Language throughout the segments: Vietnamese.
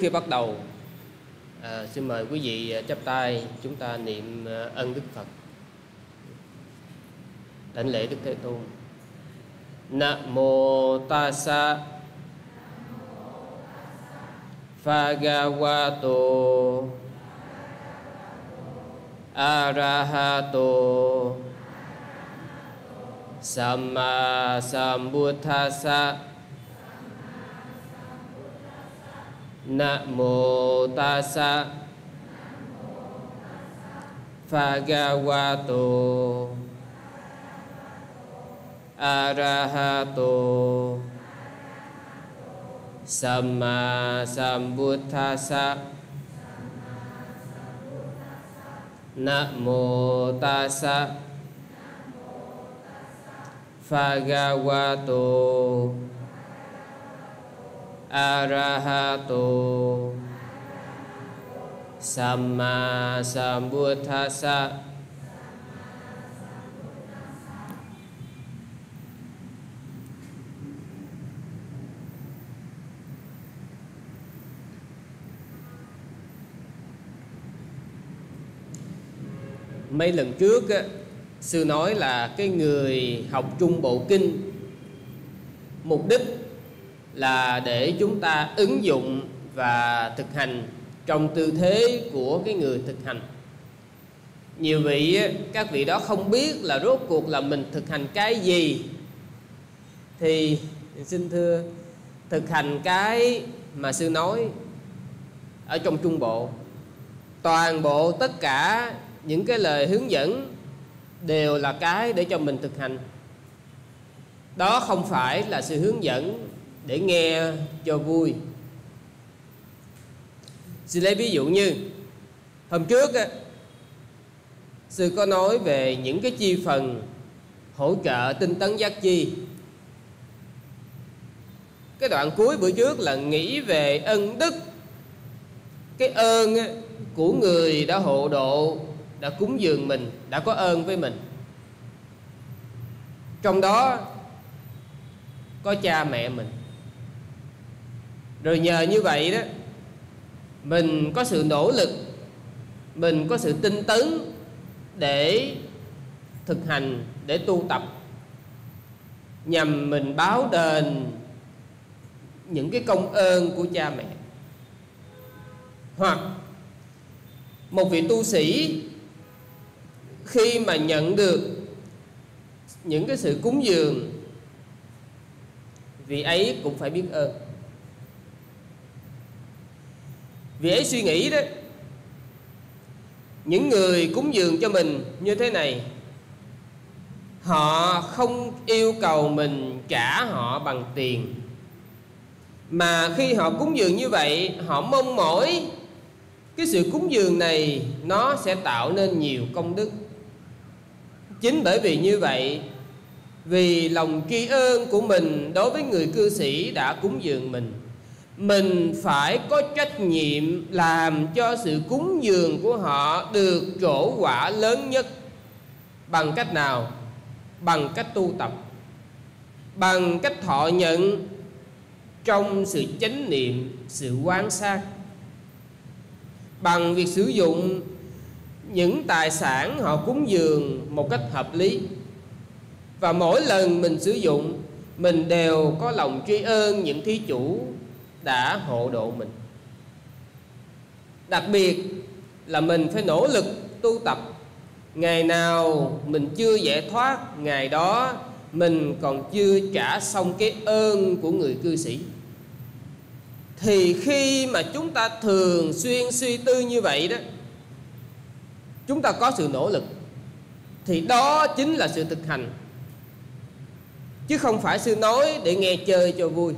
khi bắt đầu. À, xin mời quý vị à, chắp tay chúng ta niệm à, ân Đức Phật. Đảnh lễ Đức Thế Tôn. Nam mô tassa Phagavato Arahato Samma Nam mô tassa Phagavato Arahato Samma Sambuddhassa Nam mô tassa Phagavato Arahato. Samma sambuddhasa. Mấy lần trước sư nói là cái người học trung bộ kinh, mục đích là để chúng ta ứng dụng và thực hành trong tư thế của cái người thực hành. Nhiều vị, các vị đó không biết là rốt cuộc là mình thực hành cái gì. Thì, xin thưa, thực hành cái mà sư nói ở trong trung bộ. Toàn bộ tất cả những cái lời hướng dẫn đều là cái để cho mình thực hành. Đó không phải là sự hướng dẫn để nghe cho vui. Xin lấy ví dụ như Hôm trước á, Sư có nói về những cái chi phần Hỗ trợ tinh tấn giác chi. Cái đoạn cuối bữa trước là nghĩ về ân đức. Cái ơn của người đã hộ độ Đã cúng dường mình Đã có ơn với mình. Trong đó Có cha mẹ mình rồi nhờ như vậy đó, mình có sự nỗ lực, mình có sự tinh tấn để thực hành, để tu tập nhằm mình báo đền những cái công ơn của cha mẹ. Hoặc một vị tu sĩ khi mà nhận được những cái sự cúng dường, vị ấy cũng phải biết ơn. Vì ấy suy nghĩ đó, những người cúng dường cho mình như thế này, họ không yêu cầu mình trả họ bằng tiền. Mà khi họ cúng dường như vậy, họ mong mỏi cái sự cúng dường này nó sẽ tạo nên nhiều công đức. Chính bởi vì như vậy, vì lòng tri ơn của mình đối với người cư sĩ đã cúng dường mình mình phải có trách nhiệm làm cho sự cúng dường của họ được trổ quả lớn nhất. Bằng cách nào? Bằng cách tu tập. Bằng cách thọ nhận trong sự chánh niệm, sự quan sát. Bằng việc sử dụng những tài sản họ cúng dường một cách hợp lý. Và mỗi lần mình sử dụng, mình đều có lòng tri ơn những thí chủ đã hộ độ mình. Đặc biệt là mình phải nỗ lực tu tập. Ngày nào mình chưa giải thoát, ngày đó mình còn chưa trả xong cái ơn của người cư sĩ. Thì khi mà chúng ta thường xuyên suy tư như vậy đó, chúng ta có sự nỗ lực. Thì đó chính là sự thực hành. Chứ không phải sư nói để nghe chơi cho vui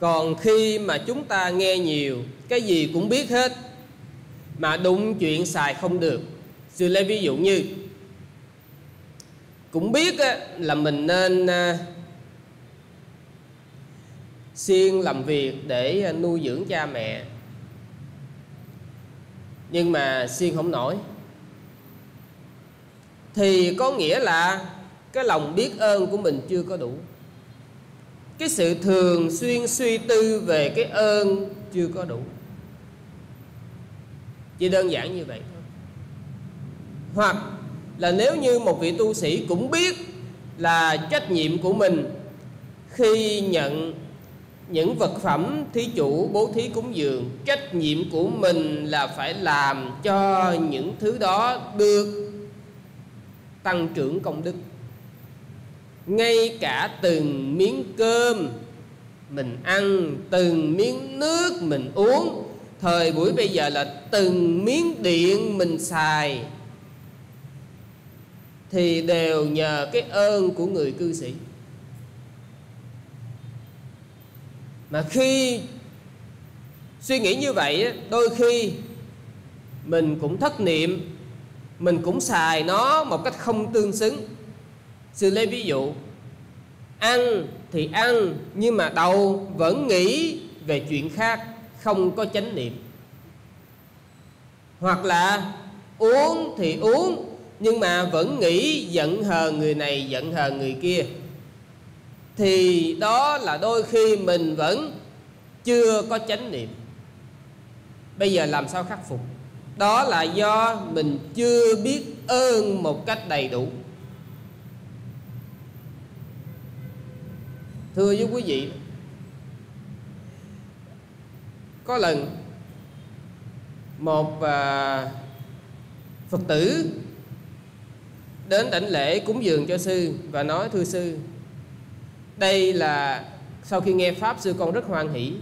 còn khi mà chúng ta nghe nhiều, cái gì cũng biết hết, mà đụng chuyện xài không được. Sư lấy ví dụ như, cũng biết là mình nên à, siêng làm việc để à, nuôi dưỡng cha mẹ. Nhưng mà siêng không nổi. Thì có nghĩa là cái lòng biết ơn của mình chưa có đủ cái sự thường xuyên suy tư về cái ơn chưa có đủ. Chỉ đơn giản như vậy thôi. Hoặc là nếu như một vị tu sĩ cũng biết là trách nhiệm của mình khi nhận những vật phẩm thí chủ, bố thí cúng dường, trách nhiệm của mình là phải làm cho những thứ đó được tăng trưởng công đức ngay cả từng miếng cơm mình ăn, từng miếng nước mình uống, thời buổi bây giờ là từng miếng điện mình xài, thì đều nhờ cái ơn của người cư sĩ. Mà khi suy nghĩ như vậy đôi khi mình cũng thất niệm, mình cũng xài nó một cách không tương xứng sư lấy ví dụ, ăn thì ăn, nhưng mà đầu vẫn nghĩ về chuyện khác, không có chánh niệm. Hoặc là uống thì uống, nhưng mà vẫn nghĩ giận hờn người này, giận hờn người kia. Thì đó là đôi khi mình vẫn chưa có chánh niệm. Bây giờ làm sao khắc phục? Đó là do mình chưa biết ơn một cách đầy đủ. Thưa với quý vị có lần một à, phật tử đến đảnh lễ cúng dường cho sư và nói thưa sư đây là sau khi nghe pháp sư con rất hoan hỷ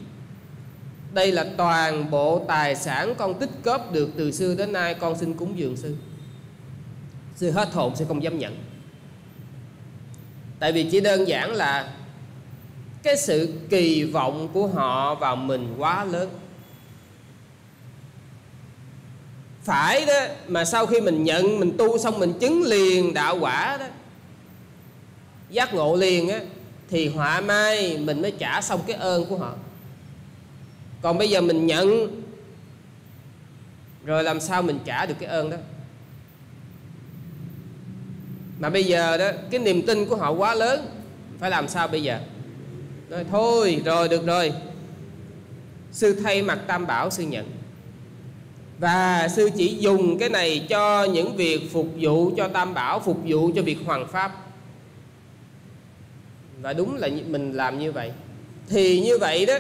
đây là toàn bộ tài sản con tích góp được từ xưa đến nay con xin cúng dường sư. Sư hết hồn sư không dám nhận. Tại vì chỉ đơn giản là cái sự kỳ vọng của họ vào mình quá lớn. Phải đó, mà sau khi mình nhận, mình tu xong mình chứng liền đạo quả đó, giác ngộ liền á, thì họa mai mình mới trả xong cái ơn của họ. Còn bây giờ mình nhận, rồi làm sao mình trả được cái ơn đó? Mà bây giờ đó, cái niềm tin của họ quá lớn. Phải làm sao bây giờ? Nói, thôi, rồi, được rồi. Sư thay mặt tam bảo sư nhận. Và sư chỉ dùng cái này cho những việc phục vụ cho tam bảo, phục vụ cho việc hoàng pháp. Và đúng là mình làm như vậy. Thì như vậy đó,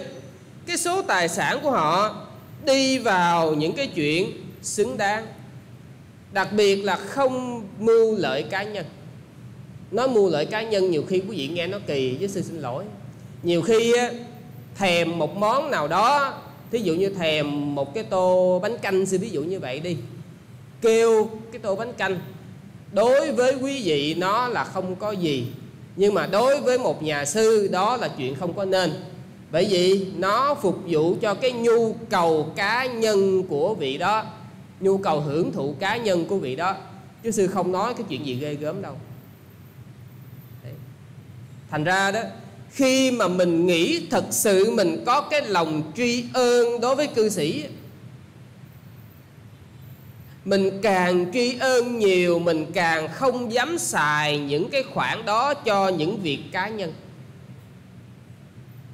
cái số tài sản của họ đi vào những cái chuyện xứng đáng. Đặc biệt là không mưu lợi cá nhân. Nói mưu lợi cá nhân nhiều khi quý vị nghe nó kỳ với sư xin lỗi nhiều khi á, thèm một món nào đó thí dụ như thèm một cái tô bánh canh xin ví dụ như vậy đi kêu cái tô bánh canh. Đối với quý vị nó là không có gì nhưng mà đối với một nhà sư đó là chuyện không có nên. Bởi vì nó phục vụ cho cái nhu cầu cá nhân của vị đó nhu cầu hưởng thụ cá nhân của vị đó. Chứ sư không nói cái chuyện gì ghê gớm đâu. Thành ra đó khi mà mình nghĩ thật sự mình có cái lòng tri ơn đối với cư sĩ mình càng tri ơn nhiều mình càng không dám xài những cái khoản đó cho những việc cá nhân.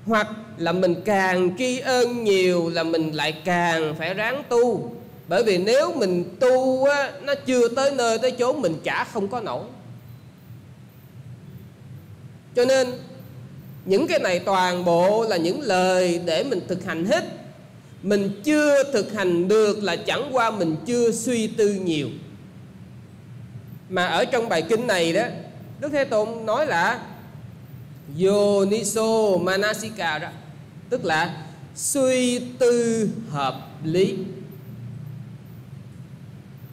Hoặc là mình càng tri ơn nhiều là mình lại càng phải ráng tu. Bởi vì nếu mình tu á, nó chưa tới nơi tới chốn mình chả không có nổi. Cho nên những cái này toàn bộ là những lời để mình thực hành hết. Mình chưa thực hành được là chẳng qua mình chưa suy tư nhiều. Mà ở trong bài kinh này đó, đức thế tôn nói là yoniso manasika đó, tức là suy tư hợp lý.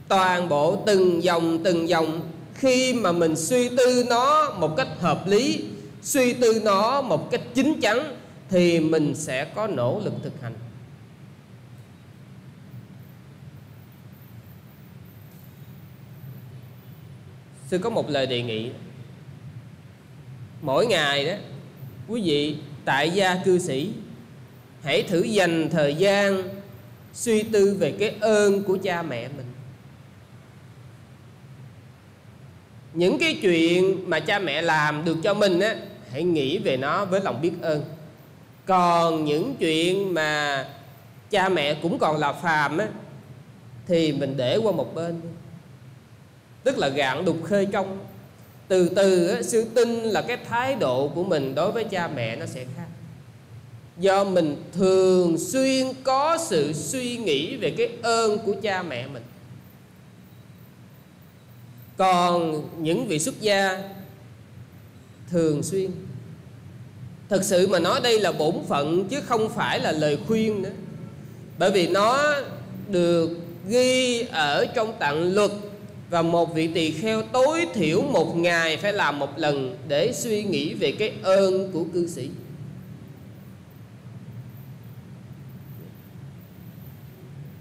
Toàn bộ từng dòng từng dòng, khi mà mình suy tư nó một cách hợp lý suy tư nó một cách chính chắn thì mình sẽ có nỗ lực thực hành. Sư có một lời đề nghị. Mỗi ngày đó, quý vị tại gia cư sĩ, hãy thử dành thời gian suy tư về cái ơn của cha mẹ mình. Những cái chuyện mà cha mẹ làm được cho mình á hãy nghĩ về nó với lòng biết ơn. Còn những chuyện mà cha mẹ cũng còn là phàm á thì mình để qua một bên tức là gạn đục khơi trong. Từ từ á, sư tin là cái thái độ của mình đối với cha mẹ nó sẽ khác. Do mình thường xuyên có sự suy nghĩ về cái ơn của cha mẹ mình. Còn những vị xuất gia thường xuyên. Thực sự mà nói đây là bổn phận chứ không phải là lời khuyên nữa bởi vì nó được ghi ở trong tạng luật và một vị tỳ kheo tối thiểu một ngày phải làm một lần để suy nghĩ về cái ơn của cư sĩ.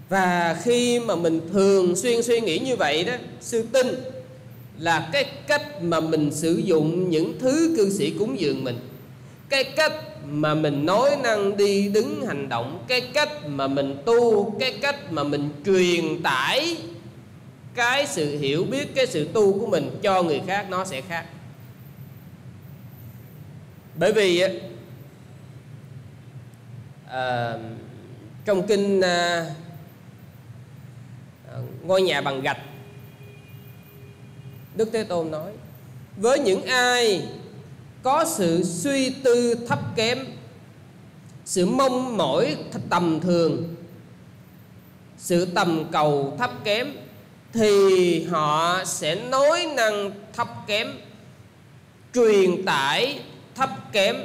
Và khi mà mình thường xuyên suy nghĩ như vậy đó, sư tin là cái cách mà mình sử dụng những thứ cư sĩ cúng dường mình. Cái cách mà mình nói năng đi đứng hành động cái cách mà mình tu cái cách mà mình truyền tải cái sự hiểu biết cái sự tu của mình cho người khác nó sẽ khác. Bởi vì à, trong kinh à, à, ngôi nhà bằng gạch Đức Thế Tôn nói, với những ai có sự suy tư thấp kém, sự mong mỏi tầm thường, sự tầm cầu thấp kém, thì họ sẽ nói năng thấp kém, truyền tải thấp kém,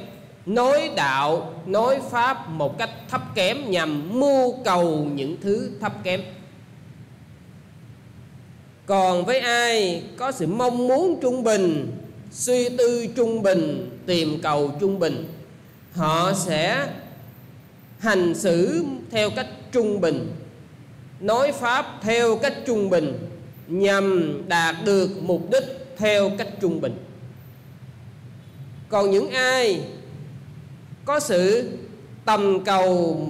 nói đạo, nói pháp một cách thấp kém nhằm mưu cầu những thứ thấp kém còn với ai có sự mong muốn trung bình, suy tư trung bình, tìm cầu trung bình, họ sẽ hành xử theo cách trung bình, nói pháp theo cách trung bình, nhằm đạt được mục đích theo cách trung bình. Còn những ai có sự tầm cầu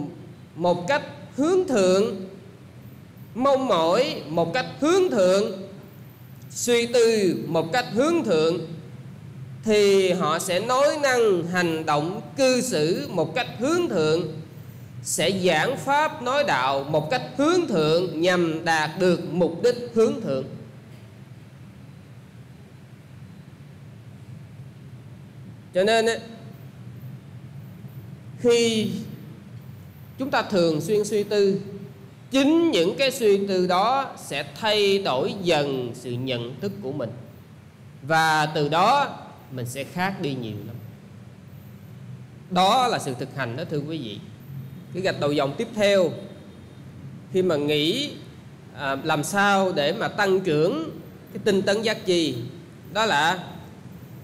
một cách hướng thượng mong mỏi một cách hướng thượng, suy tư một cách hướng thượng, thì họ sẽ nói năng hành động cư xử một cách hướng thượng, sẽ giảng pháp nói đạo một cách hướng thượng nhằm đạt được mục đích hướng thượng. Cho nên khi chúng ta thường xuyên suy tư chính những cái suy tư đó sẽ thay đổi dần sự nhận thức của mình. Và từ đó mình sẽ khác đi nhiều lắm. Đó là sự thực hành đó thưa quý vị. Cái gạch đầu dòng tiếp theo khi mà nghĩ à, làm sao để mà tăng trưởng cái tinh tấn giác chi đó là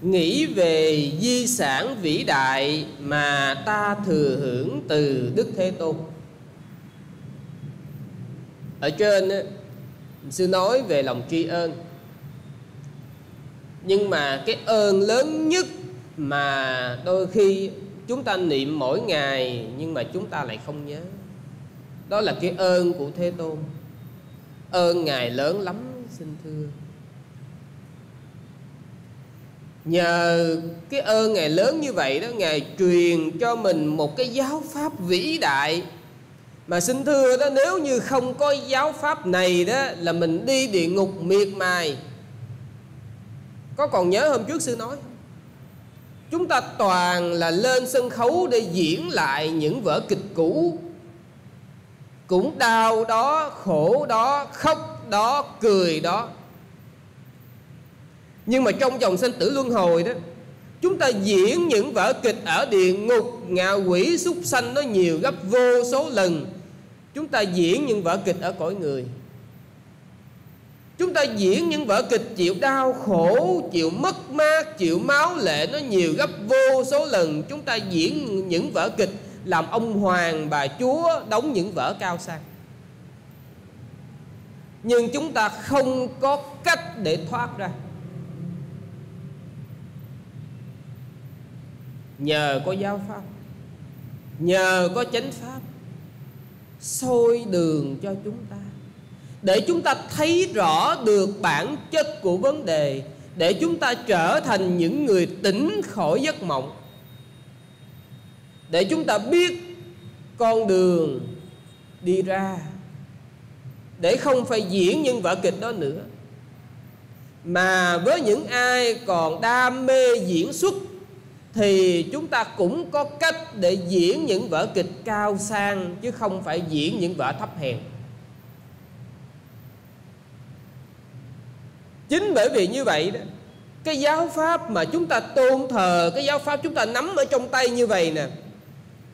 nghĩ về di sản vĩ đại mà ta thừa hưởng từ đức thế tôn ở trên sư nói về lòng tri ân nhưng mà cái ơn lớn nhất mà đôi khi chúng ta niệm mỗi ngày nhưng mà chúng ta lại không nhớ. Đó là cái ơn của thế tôn. Ơn ngài lớn lắm, xin thưa. Nhờ cái ơn ngài lớn như vậy đó, ngài truyền cho mình một cái giáo pháp vĩ đại mà xin thưa đó, nếu như không có giáo pháp này đó, là mình đi địa ngục miệt mài. Có còn nhớ hôm trước sư nói chúng ta toàn là lên sân khấu để diễn lại những vở kịch cũ. Cũng đau đó, khổ đó, khóc đó, cười đó. Nhưng mà trong dòng sanh tử luân hồi đó, chúng ta diễn những vở kịch ở địa ngục, ngạ quỷ súc sanh nó nhiều gấp vô số lần chúng ta diễn những vở kịch ở cõi người. Chúng ta diễn những vở kịch chịu đau khổ, chịu mất mát, chịu máu lệ nó nhiều gấp vô số lần. Chúng ta diễn những vở kịch làm ông hoàng, bà chúa đóng những vở cao sang. Nhưng chúng ta không có cách để thoát ra. Nhờ có giáo pháp, nhờ có chánh pháp soi đường cho chúng ta. Để chúng ta thấy rõ được bản chất của vấn đề, để chúng ta trở thành những người tỉnh khỏi giấc mộng. Để chúng ta biết con đường đi ra, để không phải diễn những vở kịch đó nữa. Mà với những ai còn đam mê diễn xuất thì chúng ta cũng có cách để diễn những vở kịch cao sang, chứ không phải diễn những vở thấp hèn. Chính bởi vì như vậy đó, cái giáo pháp mà chúng ta tôn thờ, cái giáo pháp chúng ta nắm ở trong tay như vậy nè,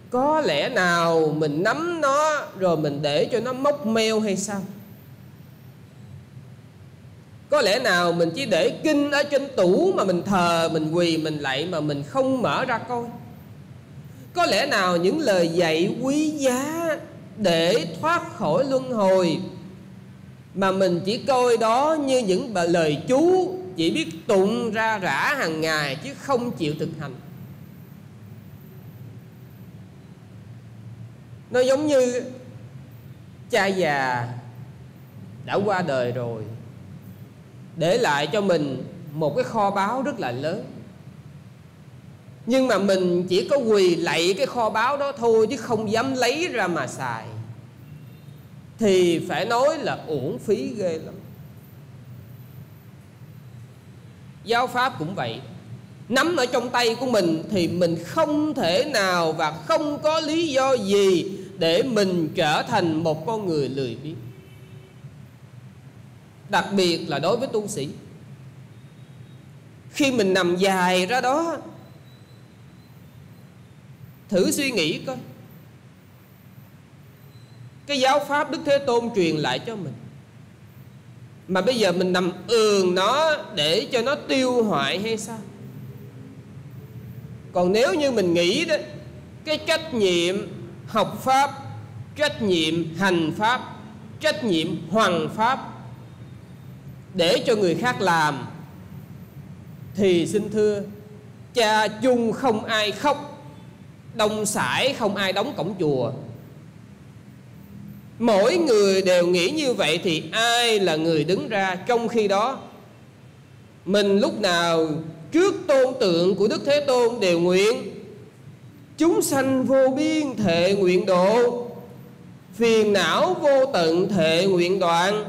có lẽ nào mình nắm nó rồi mình để cho nó móc meo hay sao? Có lẽ nào mình chỉ để kinh ở trên tủ mà mình thờ, mình quỳ, mình lạy mà mình không mở ra coi. Có lẽ nào những lời dạy quý giá để thoát khỏi luân hồi mà mình chỉ coi đó như những lời chú chỉ biết tụng ra rã hàng ngày chứ không chịu thực hành. Nó giống như cha già đã qua đời rồi để lại cho mình một cái kho báu rất là lớn. Nhưng mà mình chỉ có quỳ lạy cái kho báu đó thôi chứ không dám lấy ra mà xài. Thì phải nói là uổng phí ghê lắm. Giáo pháp cũng vậy. Nắm ở trong tay của mình thì mình không thể nào và không có lý do gì để mình trở thành một con người lười biếng đặc biệt là đối với tu sĩ. Khi mình nằm dài ra đó, thử suy nghĩ coi. Cái giáo pháp đức thế tôn truyền lại cho mình. Mà bây giờ mình nằm ường nó để cho nó tiêu hoại hay sao? Còn nếu như mình nghĩ đó, cái trách nhiệm học pháp, trách nhiệm hành pháp, trách nhiệm hoàng pháp để cho người khác làm, thì xin thưa, cha chung không ai khóc, đông sải không ai đóng cổng chùa. Mỗi người đều nghĩ như vậy thì ai là người đứng ra trong khi đó? Mình lúc nào trước tôn tượng của đức thế tôn đều nguyện, chúng sanh vô biên thệ nguyện độ, phiền não vô tận thệ nguyện đoạn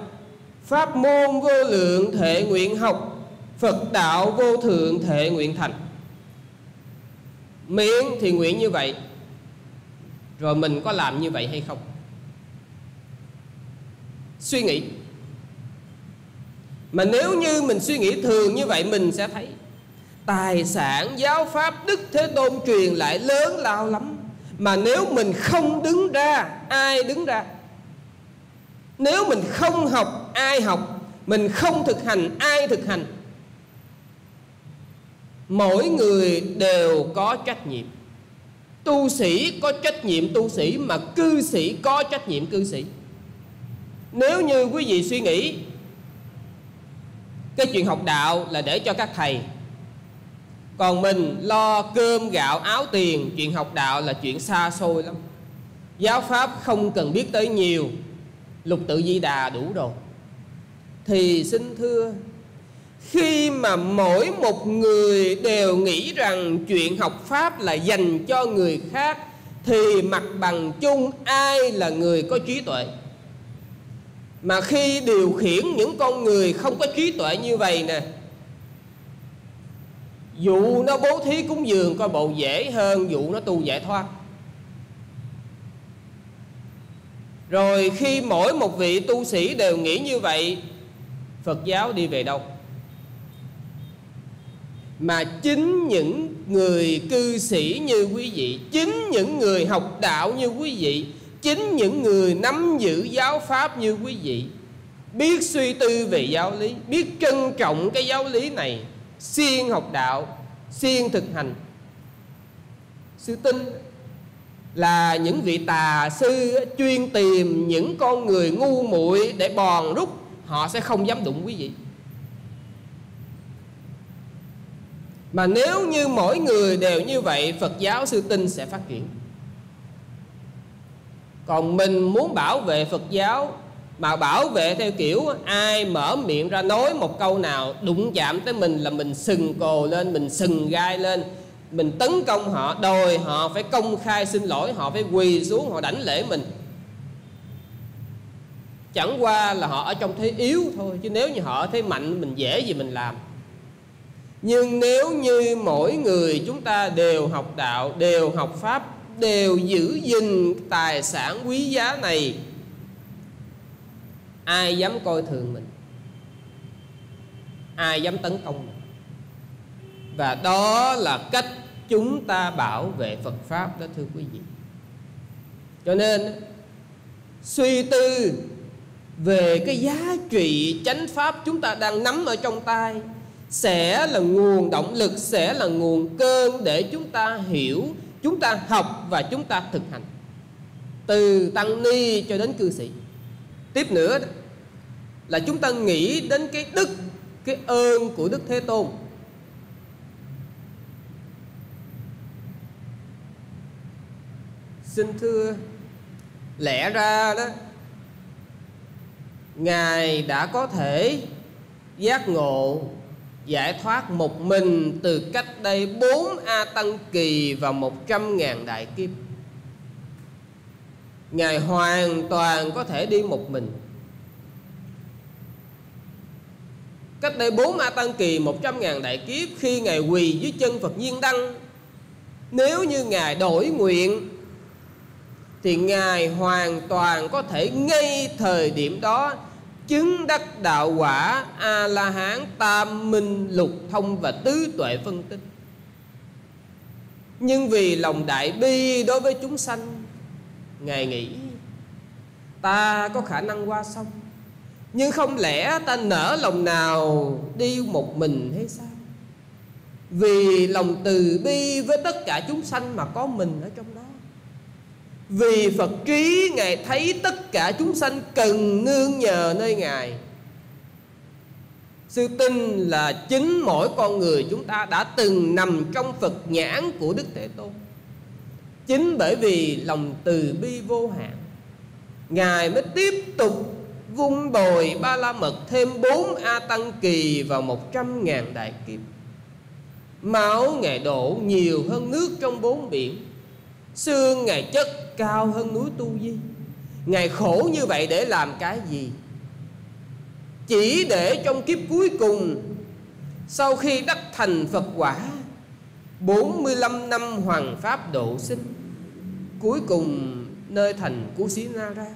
pháp môn vô lượng thể nguyện học, phật đạo vô thượng thể nguyện thành. Miệng thì nguyện như vậy. Rồi mình có làm như vậy hay không? Suy nghĩ. Mà nếu như mình suy nghĩ thường như vậy, mình sẽ thấy tài sản, giáo pháp, đức thế tôn truyền lại lớn lao lắm. Mà nếu mình không đứng ra, ai đứng ra? Nếu mình không học, ai học? Mình không thực hành, ai thực hành? Mỗi người đều có trách nhiệm. Tu sĩ có trách nhiệm tu sĩ, mà cư sĩ có trách nhiệm cư sĩ. Nếu như quý vị suy nghĩ, cái chuyện học đạo là để cho các thầy. Còn mình lo cơm, gạo, áo tiền, chuyện học đạo là chuyện xa xôi lắm. Giáo pháp không cần biết tới nhiều lục tự di đà đủ rồi. Thì xin thưa, khi mà mỗi một người đều nghĩ rằng chuyện học pháp là dành cho người khác, thì mặt bằng chung ai là người có trí tuệ? Mà khi điều khiển những con người không có trí tuệ như vậy nè dụ nó bố thí cúng dường coi bộ dễ hơn dụ nó tu giải thoát rồi khi mỗi một vị tu sĩ đều nghĩ như vậy, phật giáo đi về đâu? Mà chính những người cư sĩ như quý vị, chính những người học đạo như quý vị, chính những người nắm giữ giáo pháp như quý vị, biết suy tư về giáo lý, biết trân trọng cái giáo lý này, siêng học đạo, siêng thực hành. Sư tin là những vị tà sư chuyên tìm những con người ngu muội để bòn rút, họ sẽ không dám đụng quý vị. Mà nếu như mỗi người đều như vậy, Phật giáo sư tinh sẽ phát triển. Còn mình muốn bảo vệ phật giáo, mà bảo vệ theo kiểu ai mở miệng ra nói một câu nào đụng chạm tới mình là mình sừng cồ lên, mình sừng gai lên mình tấn công họ, đòi họ phải công khai xin lỗi, họ phải quỳ xuống, họ đảnh lễ mình. Chẳng qua là họ ở trong thế yếu thôi, chứ nếu như họ thế mạnh, mình dễ gì mình làm. Nhưng nếu như mỗi người chúng ta đều học đạo, đều học pháp, đều giữ gìn tài sản quý giá này, ai dám coi thường mình? Ai dám tấn công mình? Và đó là cách chúng ta bảo vệ Phật pháp đó, thưa quý vị. Cho nên, suy tư về cái giá trị chánh pháp chúng ta đang nắm ở trong tay sẽ là nguồn động lực, sẽ là nguồn cơn để chúng ta hiểu, chúng ta học và chúng ta thực hành. Từ tăng ni cho đến cư sĩ. Tiếp nữa là chúng ta nghĩ đến cái đức, cái ơn của đức thế tôn. Xin thưa, lẽ ra đó, ngài đã có thể giác ngộ, giải thoát một mình từ cách đây bốn A Tăng Kỳ và một trăm ngàn đại kiếp. Ngài hoàn toàn có thể đi một mình. Cách đây bốn A Tăng Kỳ, một trăm ngàn đại kiếp, Khi Ngài quỳ dưới chân Phật Nhiên Đăng, Nếu như Ngài đổi nguyện thì Ngài hoàn toàn có thể ngay thời điểm đó chứng đắc đạo quả a la hán tam minh lục thông và tứ tuệ phân tích. Nhưng vì lòng đại bi đối với chúng sanh, ngài nghĩ, ta có khả năng qua sông. Nhưng không lẽ ta nở lòng nào đi một mình hay sao? Vì lòng từ bi với tất cả chúng sanh mà có mình ở trong đó vì Phật trí, Ngài thấy tất cả chúng sanh cần nương nhờ nơi Ngài. Sư tin là chính mỗi con người chúng ta đã từng nằm trong Phật nhãn của Đức Thế Tôn. Chính bởi vì lòng từ bi vô hạn, Ngài mới tiếp tục vung bồi ba la mật thêm bốn A Tăng Kỳ vào một trăm ngàn đại kiếp. Máu Ngài đổ nhiều hơn nước trong bốn biển. Xương Ngài chất cao hơn núi Tu Di. Ngài khổ như vậy để làm cái gì? Chỉ để trong kiếp cuối cùng, Sau khi đắc thành Phật quả 45 năm hoàng pháp độ sinh, Cuối cùng nơi thành Cú Xí Na Ra.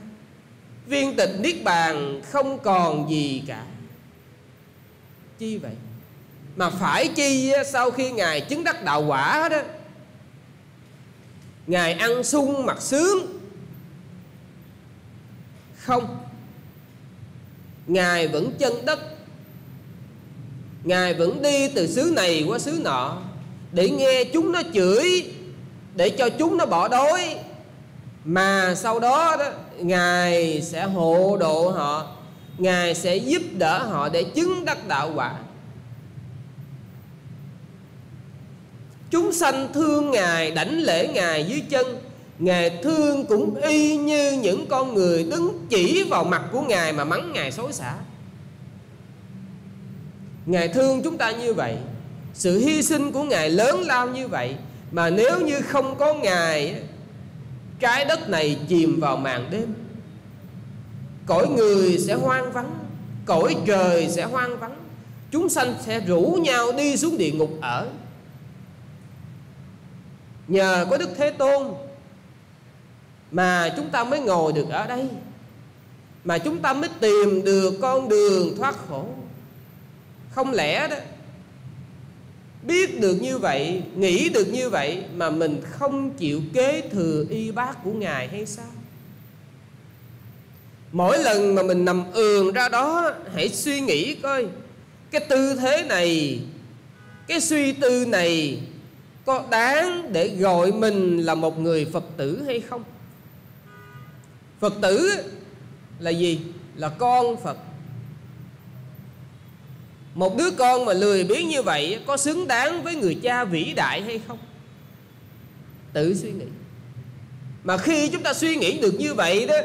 Viên tịch Niết Bàn không còn gì cả. Chi vậy? Mà phải chi sau khi Ngài chứng đắc đạo quả đó Ngài ăn sung mặc sướng. Không. Ngài vẫn chân đất. Ngài vẫn đi từ xứ này qua xứ nọ Để nghe chúng nó chửi Để cho chúng nó bỏ đói. Mà sau đó, đó Ngài sẽ hộ độ họ. Ngài sẽ giúp đỡ họ để chứng đắc đạo quả. Chúng sanh thương Ngài, Đảnh lễ Ngài dưới chân. Ngài thương cũng y như những con người đứng chỉ vào mặt của Ngài mà mắng Ngài xối xả. Ngài thương chúng ta như vậy, Sự hy sinh của Ngài lớn lao như vậy, Mà nếu như không có Ngài Trái đất này chìm vào màn đêm. Cõi người sẽ hoang vắng, Cõi trời sẽ hoang vắng. Chúng sanh sẽ rủ nhau đi xuống địa ngục ở. Nhờ có Đức Thế Tôn Mà chúng ta mới ngồi được ở đây, Mà chúng ta mới tìm được con đường thoát khổ. Không lẽ đó, Biết được như vậy, Nghĩ được như vậy Mà mình không chịu kế thừa y bác của Ngài hay sao? Mỗi lần mà mình nằm ườn ra đó, Hãy suy nghĩ coi. Cái tư thế này, Cái suy tư này có đáng để gọi mình là một người Phật tử hay không Phật tử là gì? Là con Phật Một đứa con mà lười biếng như vậy Có xứng đáng với người cha vĩ đại hay không? Tự suy nghĩ mà khi chúng ta suy nghĩ được như vậy đó,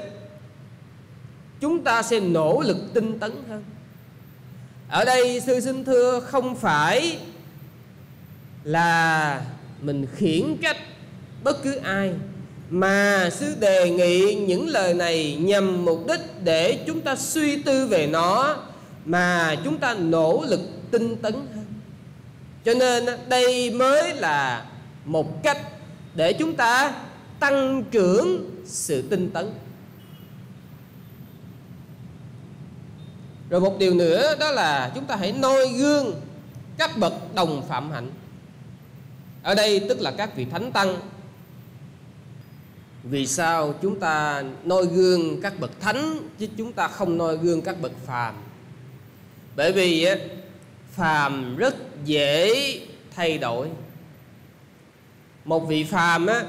chúng ta sẽ nỗ lực tinh tấn hơn ở đây, sư xin thưa, không phải là mình khiển trách bất cứ ai. Mà sư đề nghị những lời này nhằm mục đích để chúng ta suy tư về nó, mà chúng ta nỗ lực tinh tấn hơn. Cho nên đây mới là một cách để chúng ta tăng trưởng sự tinh tấn. Rồi một điều nữa đó là chúng ta hãy noi gương các bậc đồng phạm hạnh ở đây tức là các vị thánh tăng. Vì sao chúng ta noi gương các bậc thánh chứ chúng ta không noi gương các bậc phàm? Bởi vì phàm rất dễ thay đổi. Một vị phàm á,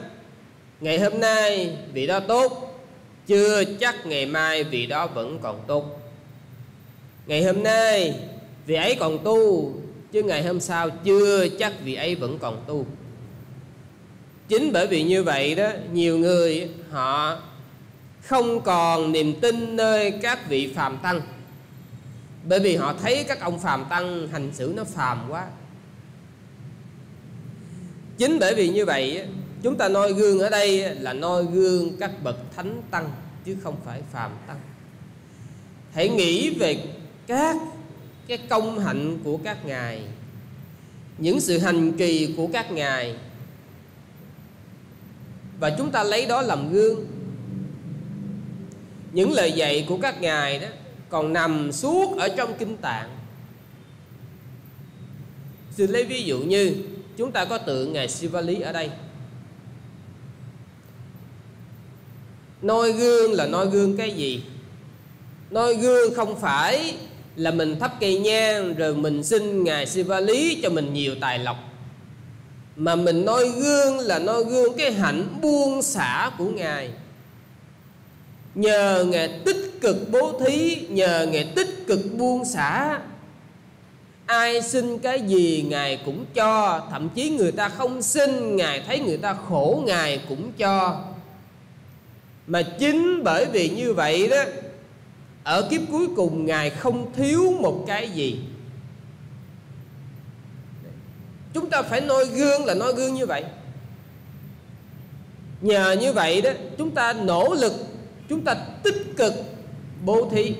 ngày hôm nay vị đó tốt, chưa chắc ngày mai vị đó vẫn còn tốt. Ngày hôm nay vị ấy còn tu chứ ngày hôm sau chưa chắc vị ấy vẫn còn tu. Chính bởi vì như vậy đó, nhiều người họ không còn niềm tin nơi các vị phàm tăng. Bởi vì họ thấy các ông phàm tăng hành xử nó phàm quá. Chính bởi vì như vậy chúng ta noi gương ở đây là noi gương các bậc thánh tăng, chứ không phải phàm tăng. Hãy nghĩ về các cái công hạnh của các ngài, những sự hành trì của các ngài. Và chúng ta lấy đó làm gương. Những lời dạy của các ngài đó còn nằm suốt ở trong kinh tạng. Xin lấy ví dụ như chúng ta có tượng ngài Sivali ở đây. Noi gương là noi gương cái gì? Noi gương không phải là mình thắp cây nhang, rồi mình xin ngài Siva lý cho mình nhiều tài lộc. Mà mình noi gương là noi gương cái hạnh buông xả của ngài. Nhờ ngài tích cực bố thí, nhờ ngài tích cực buông xả, ai xin cái gì ngài cũng cho. Thậm chí người ta không xin, ngài thấy người ta khổ, ngài cũng cho. Mà chính bởi vì như vậy đó ở kiếp cuối cùng, ngài không thiếu một cái gì. Chúng ta phải noi gương là noi gương như vậy. Nhờ như vậy đó, chúng ta nỗ lực, chúng ta tích cực bố thí.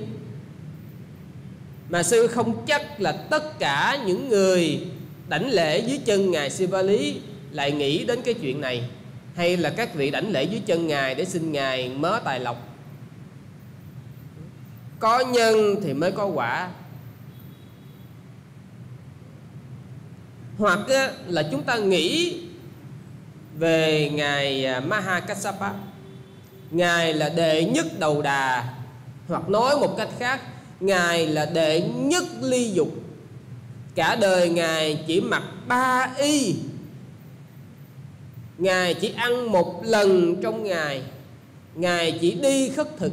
Mà sư không chắc là tất cả những người đảnh lễ dưới chân ngài Siva lý lại nghĩ đến cái chuyện này, hay là các vị đảnh lễ dưới chân ngài để xin ngài mớ tài lộc có nhân thì mới có quả. Hoặc là chúng ta nghĩ về ngài à, Mahakassapa. Ngài là đệ nhất đầu đà. Hoặc nói một cách khác ngài là đệ nhất ly dục. Cả đời ngài chỉ mặc ba y. Ngài chỉ ăn một lần trong ngày. Ngài chỉ đi khất thực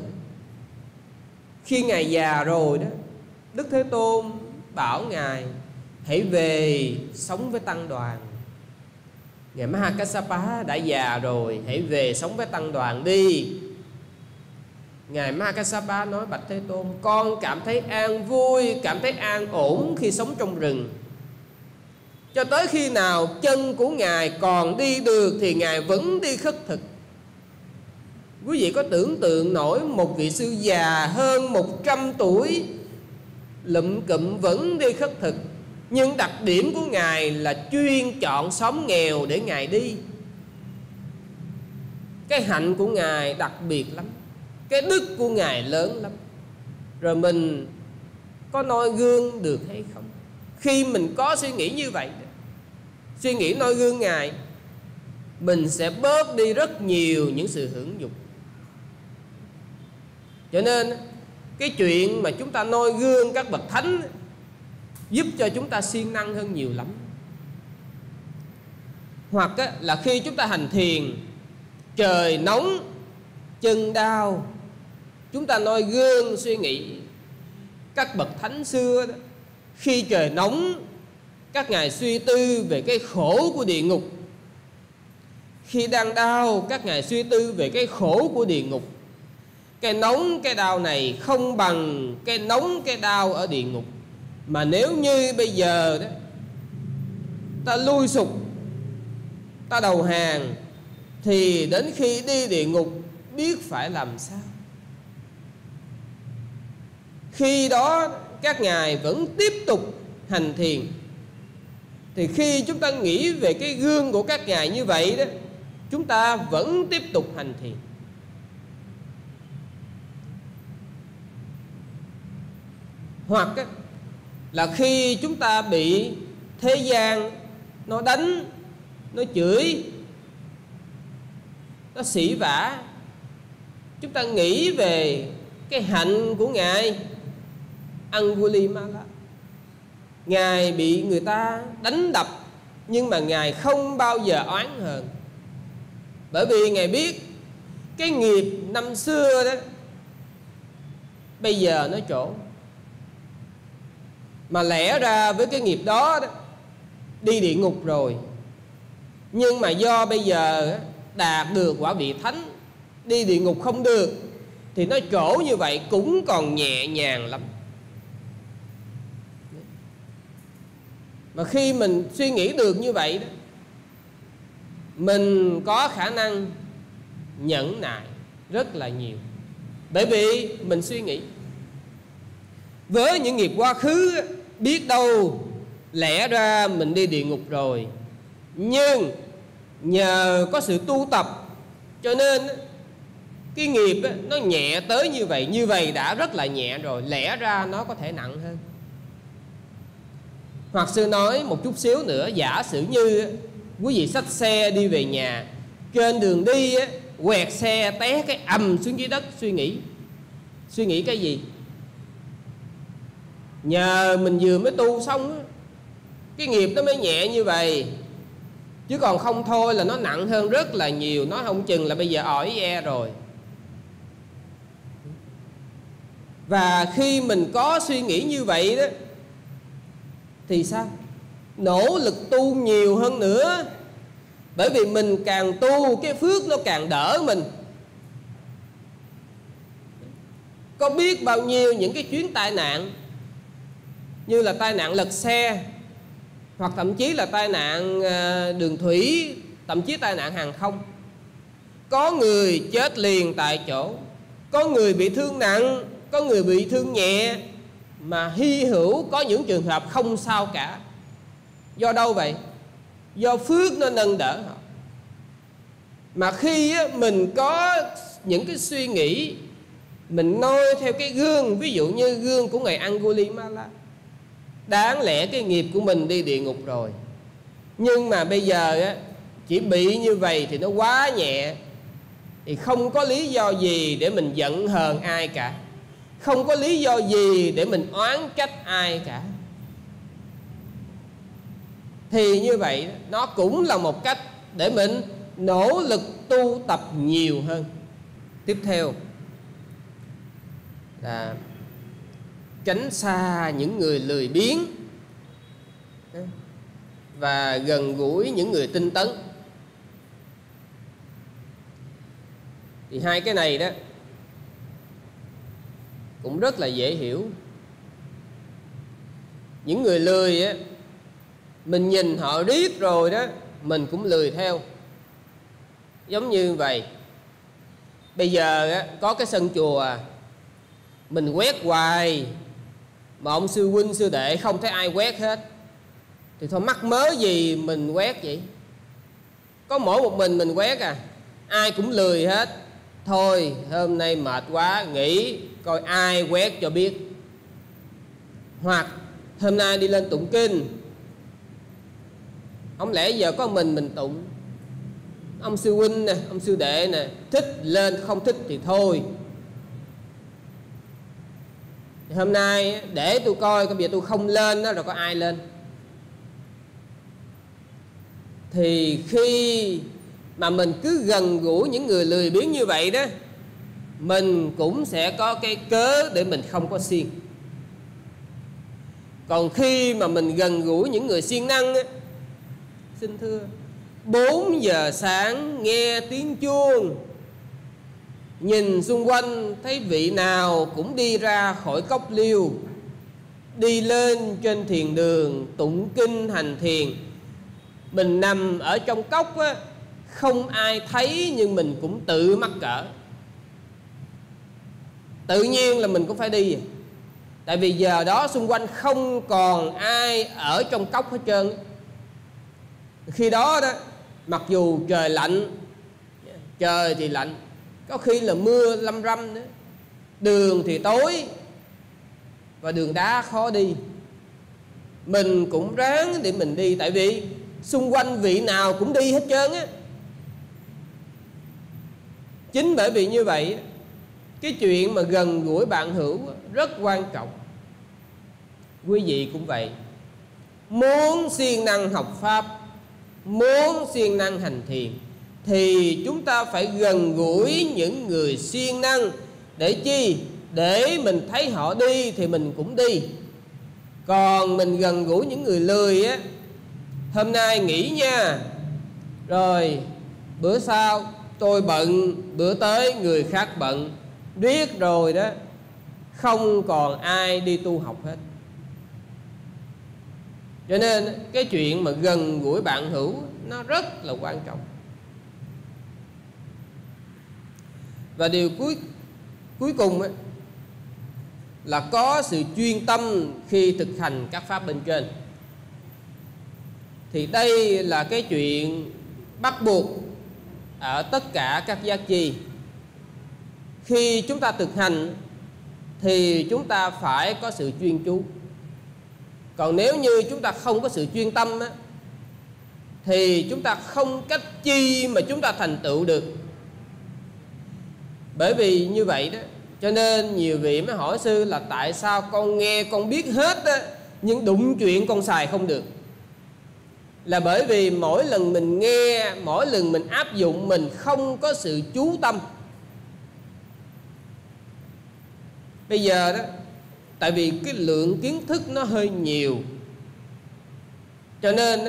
khi ngài già rồi đó, đức thế tôn bảo ngài, hãy về sống với tăng đoàn. Ngài mahakasapa đã già rồi, hãy về sống với tăng đoàn đi. Ngài mahakasapa nói bạch thế tôn, con cảm thấy an vui, cảm thấy an ổn khi sống trong rừng. Cho tới khi nào chân của ngài còn đi được thì ngài vẫn đi khất thực quý vị có tưởng tượng nổi một vị sư già hơn 100 tuổi, lụm cụm vẫn đi khất thực, nhưng đặc điểm của ngài là chuyên chọn xóm nghèo để ngài đi. Cái hạnh của ngài đặc biệt lắm, cái đức của ngài lớn lắm. Rồi mình có noi gương được hay không? Khi mình có suy nghĩ như vậy, suy nghĩ noi gương ngài, mình sẽ bớt đi rất nhiều những sự hưởng dục cho nên, cái chuyện mà chúng ta noi gương các bậc thánh giúp cho chúng ta siêng năng hơn nhiều lắm. Hoặc là khi chúng ta hành thiền, trời nóng, chân đau, chúng ta noi gương suy nghĩ các bậc thánh xưa đó, khi trời nóng, các ngài suy tư về cái khổ của địa ngục. Khi đang đau, các ngài suy tư về cái khổ của địa ngục cái nóng, cái đau này không bằng cái nóng, cái đau ở địa ngục. Mà nếu như bây giờ đó, ta lui sụp, ta đầu hàng, thì đến khi đi địa ngục, biết phải làm sao? Khi đó, các ngài vẫn tiếp tục hành thiền. Thì khi chúng ta nghĩ về cái gương của các ngài như vậy đó, chúng ta vẫn tiếp tục hành thiền. Hoặc là khi chúng ta bị thế gian nó đánh, nó chửi, nó sỉ vả, chúng ta nghĩ về cái hạnh của ngài, Angulimala. Ngài bị người ta đánh đập, nhưng mà ngài không bao giờ oán hờn. Bởi vì ngài biết cái nghiệp năm xưa đó, bây giờ nó trổ mà lẽ ra với cái nghiệp đó, đó đi địa ngục rồi. Nhưng mà do bây giờ đạt được quả vị thánh đi địa ngục không được thì nó trổ như vậy cũng còn nhẹ nhàng lắm. Mà khi mình suy nghĩ được như vậy đó mình có khả năng nhẫn nại rất là nhiều. Bởi vì mình suy nghĩ với những nghiệp quá khứ biết đâu lẽ ra mình đi địa ngục rồi. Nhưng nhờ có sự tu tập, cho nên cái nghiệp nó nhẹ tới như vậy như vậy đã rất là nhẹ rồi, lẽ ra nó có thể nặng hơn. Hoặc sư nói một chút xíu nữa, giả sử như quý vị xách xe đi về nhà, trên đường đi quẹt xe té cái ầm xuống dưới đất, suy nghĩ. Suy nghĩ cái gì? Nhờ mình vừa mới tu xong cái nghiệp nó mới nhẹ như vậy. Chứ còn không thôi là nó nặng hơn rất là nhiều, nó không chừng là bây giờ ỏi e rồi. Và khi mình có suy nghĩ như vậy đó, thì sao? Nỗ lực tu nhiều hơn nữa. Bởi vì mình càng tu, cái phước nó càng đỡ mình. Có biết bao nhiêu những cái chuyến tai nạn như là tai nạn lật xe, hoặc thậm chí là tai nạn ờ, đường thủy, thậm chí tai nạn hàng không. Có người chết liền tại chỗ, có người bị thương nặng, có người bị thương nhẹ, mà hy hữu có những trường hợp không sao cả. Do đâu vậy? Do phước nó nâng đỡ họ. Mà khi mình có những cái suy nghĩ, mình noi theo cái gương, ví dụ như gương của ngài Angulimala đáng lẽ cái nghiệp của mình đi địa ngục rồi. Nhưng mà bây giờ á, chỉ bị như vậy thì nó quá nhẹ. Thì không có lý do gì để mình giận hờn ai cả. Không có lý do gì để mình oán trách ai cả. Thì như vậy nó cũng là một cách để mình nỗ lực tu tập nhiều hơn. Tiếp theo. Là tránh xa những người lười biếng và gần gũi những người tinh tấn. Thì hai cái này đó cũng rất là dễ hiểu. Những người lười á mình nhìn họ riết rồi đó mình cũng lười theo. Giống như vậy. Bây giờ á, có cái sân chùa mình quét hoài mà ông sư huynh, sư đệ không thấy ai quét hết. Thì thôi, mắc mớ gì mình quét vậy? Có mỗi một mình mình quét à. Ai cũng lười hết. Thôi, hôm nay mệt quá, nghỉ, coi ai quét cho biết. Hoặc, hôm nay đi lên tụng kinh. Không lẽ giờ có mình mình tụng. Ông sư huynh nè, ông sư đệ nè, thích lên không thích thì thôi hôm nay để tôi coi bây giờ tôi không lên đó rồi có ai lên? Thì khi mà mình cứ gần gũi những người lười biếng như vậy đó mình cũng sẽ có cái cớ để mình không có siêng. Còn khi mà mình gần gũi những người siêng năng á, xin thưa 4 giờ sáng nghe tiếng chuông Nhìn xung quanh thấy vị nào cũng đi ra khỏi cốc liêu. Đi lên trên thiền đường tụng kinh hành thiền. Mình nằm ở trong cốc á, Không ai thấy nhưng mình cũng tự mắc cỡ. Tự nhiên là mình cũng phải đi. Tại vì giờ đó xung quanh không còn ai ở trong cốc hết trơn. Khi đó đó Mặc dù trời lạnh Trời thì lạnh có khi là mưa lâm râm nữa. Đường thì tối và đường đá khó đi. Mình cũng ráng để mình đi, tại vì xung quanh vị nào cũng đi hết trơn á. Chính bởi vì như vậy cái chuyện mà gần gũi bạn hữu rất quan trọng. Quý vị cũng vậy. Muốn siêng năng học pháp, muốn siêng năng hành thiền thì chúng ta phải gần gũi những người siêng năng. Để chi? Để mình thấy họ đi thì mình cũng đi. Còn mình gần gũi những người lười á, hôm nay nghỉ nha. Rồi, bữa sau tôi bận, bữa tới người khác bận. Biết rồi đó, không còn ai đi tu học hết. Cho nên cái chuyện mà gần gũi bạn hữu, nó rất là quan trọng. Và điều cuối cuối cùng ấy, là có sự chuyên tâm khi thực hành các pháp bên trên. Thì đây là cái chuyện bắt buộc ở tất cả các giác chi khi chúng ta thực hành thì chúng ta phải có sự chuyên chú. Còn nếu như chúng ta không có sự chuyên tâm á, thì chúng ta không cách chi mà chúng ta thành tựu được bởi vì như vậy đó cho nên nhiều vị mới hỏi sư là tại sao con nghe con biết hết đó, nhưng đụng chuyện con xài không được? Là bởi vì mỗi lần mình nghe mỗi lần mình áp dụng mình không có sự chú tâm. Bây giờ đó tại vì cái lượng kiến thức nó hơi nhiều cho nên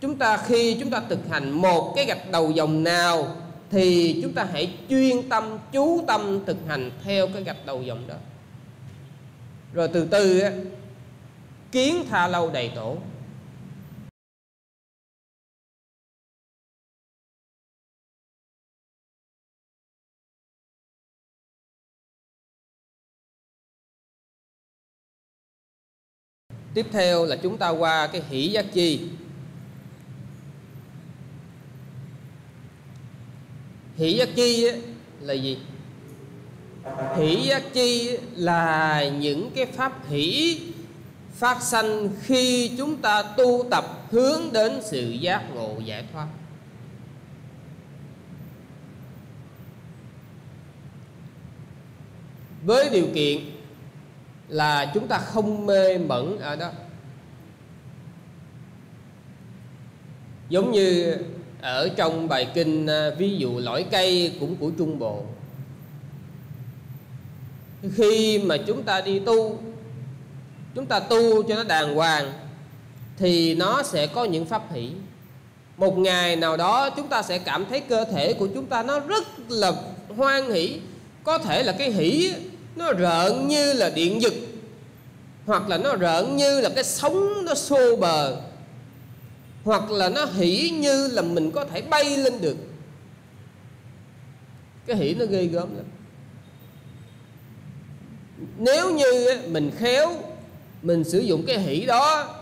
chúng ta khi chúng ta thực hành một cái gạch đầu dòng nào thì chúng ta hãy chuyên tâm, chú tâm thực hành theo cái gạch đầu dòng đó. Rồi từ từ kiến tha lâu đầy tổ. Tiếp theo là chúng ta qua cái hỷ giác chi. Hỷ giác chi là gì? Hỷ giác chi là những cái pháp hỷ phát sanh khi chúng ta tu tập hướng đến sự giác ngộ giải thoát. Với điều kiện là chúng ta không mê mẩn ở đó. Giống như ở trong bài kinh ờ, ví dụ lõi cây cũng của trung bộ. Khi mà chúng ta đi tu, chúng ta tu cho nó đàng hoàng, thì nó sẽ có những pháp hỷ. Một ngày nào đó, chúng ta sẽ cảm thấy cơ thể của chúng ta nó rất là hoan hỷ. Có thể là cái hỷ nó rợn như là điện giật, hoặc là nó rợn như là cái sóng nó xô bờ hoặc là nó hỉ như là mình có thể bay lên được. Cái hỉ nó ghê gớm lắm. Nếu như mình khéo, mình sử dụng cái hỷ đó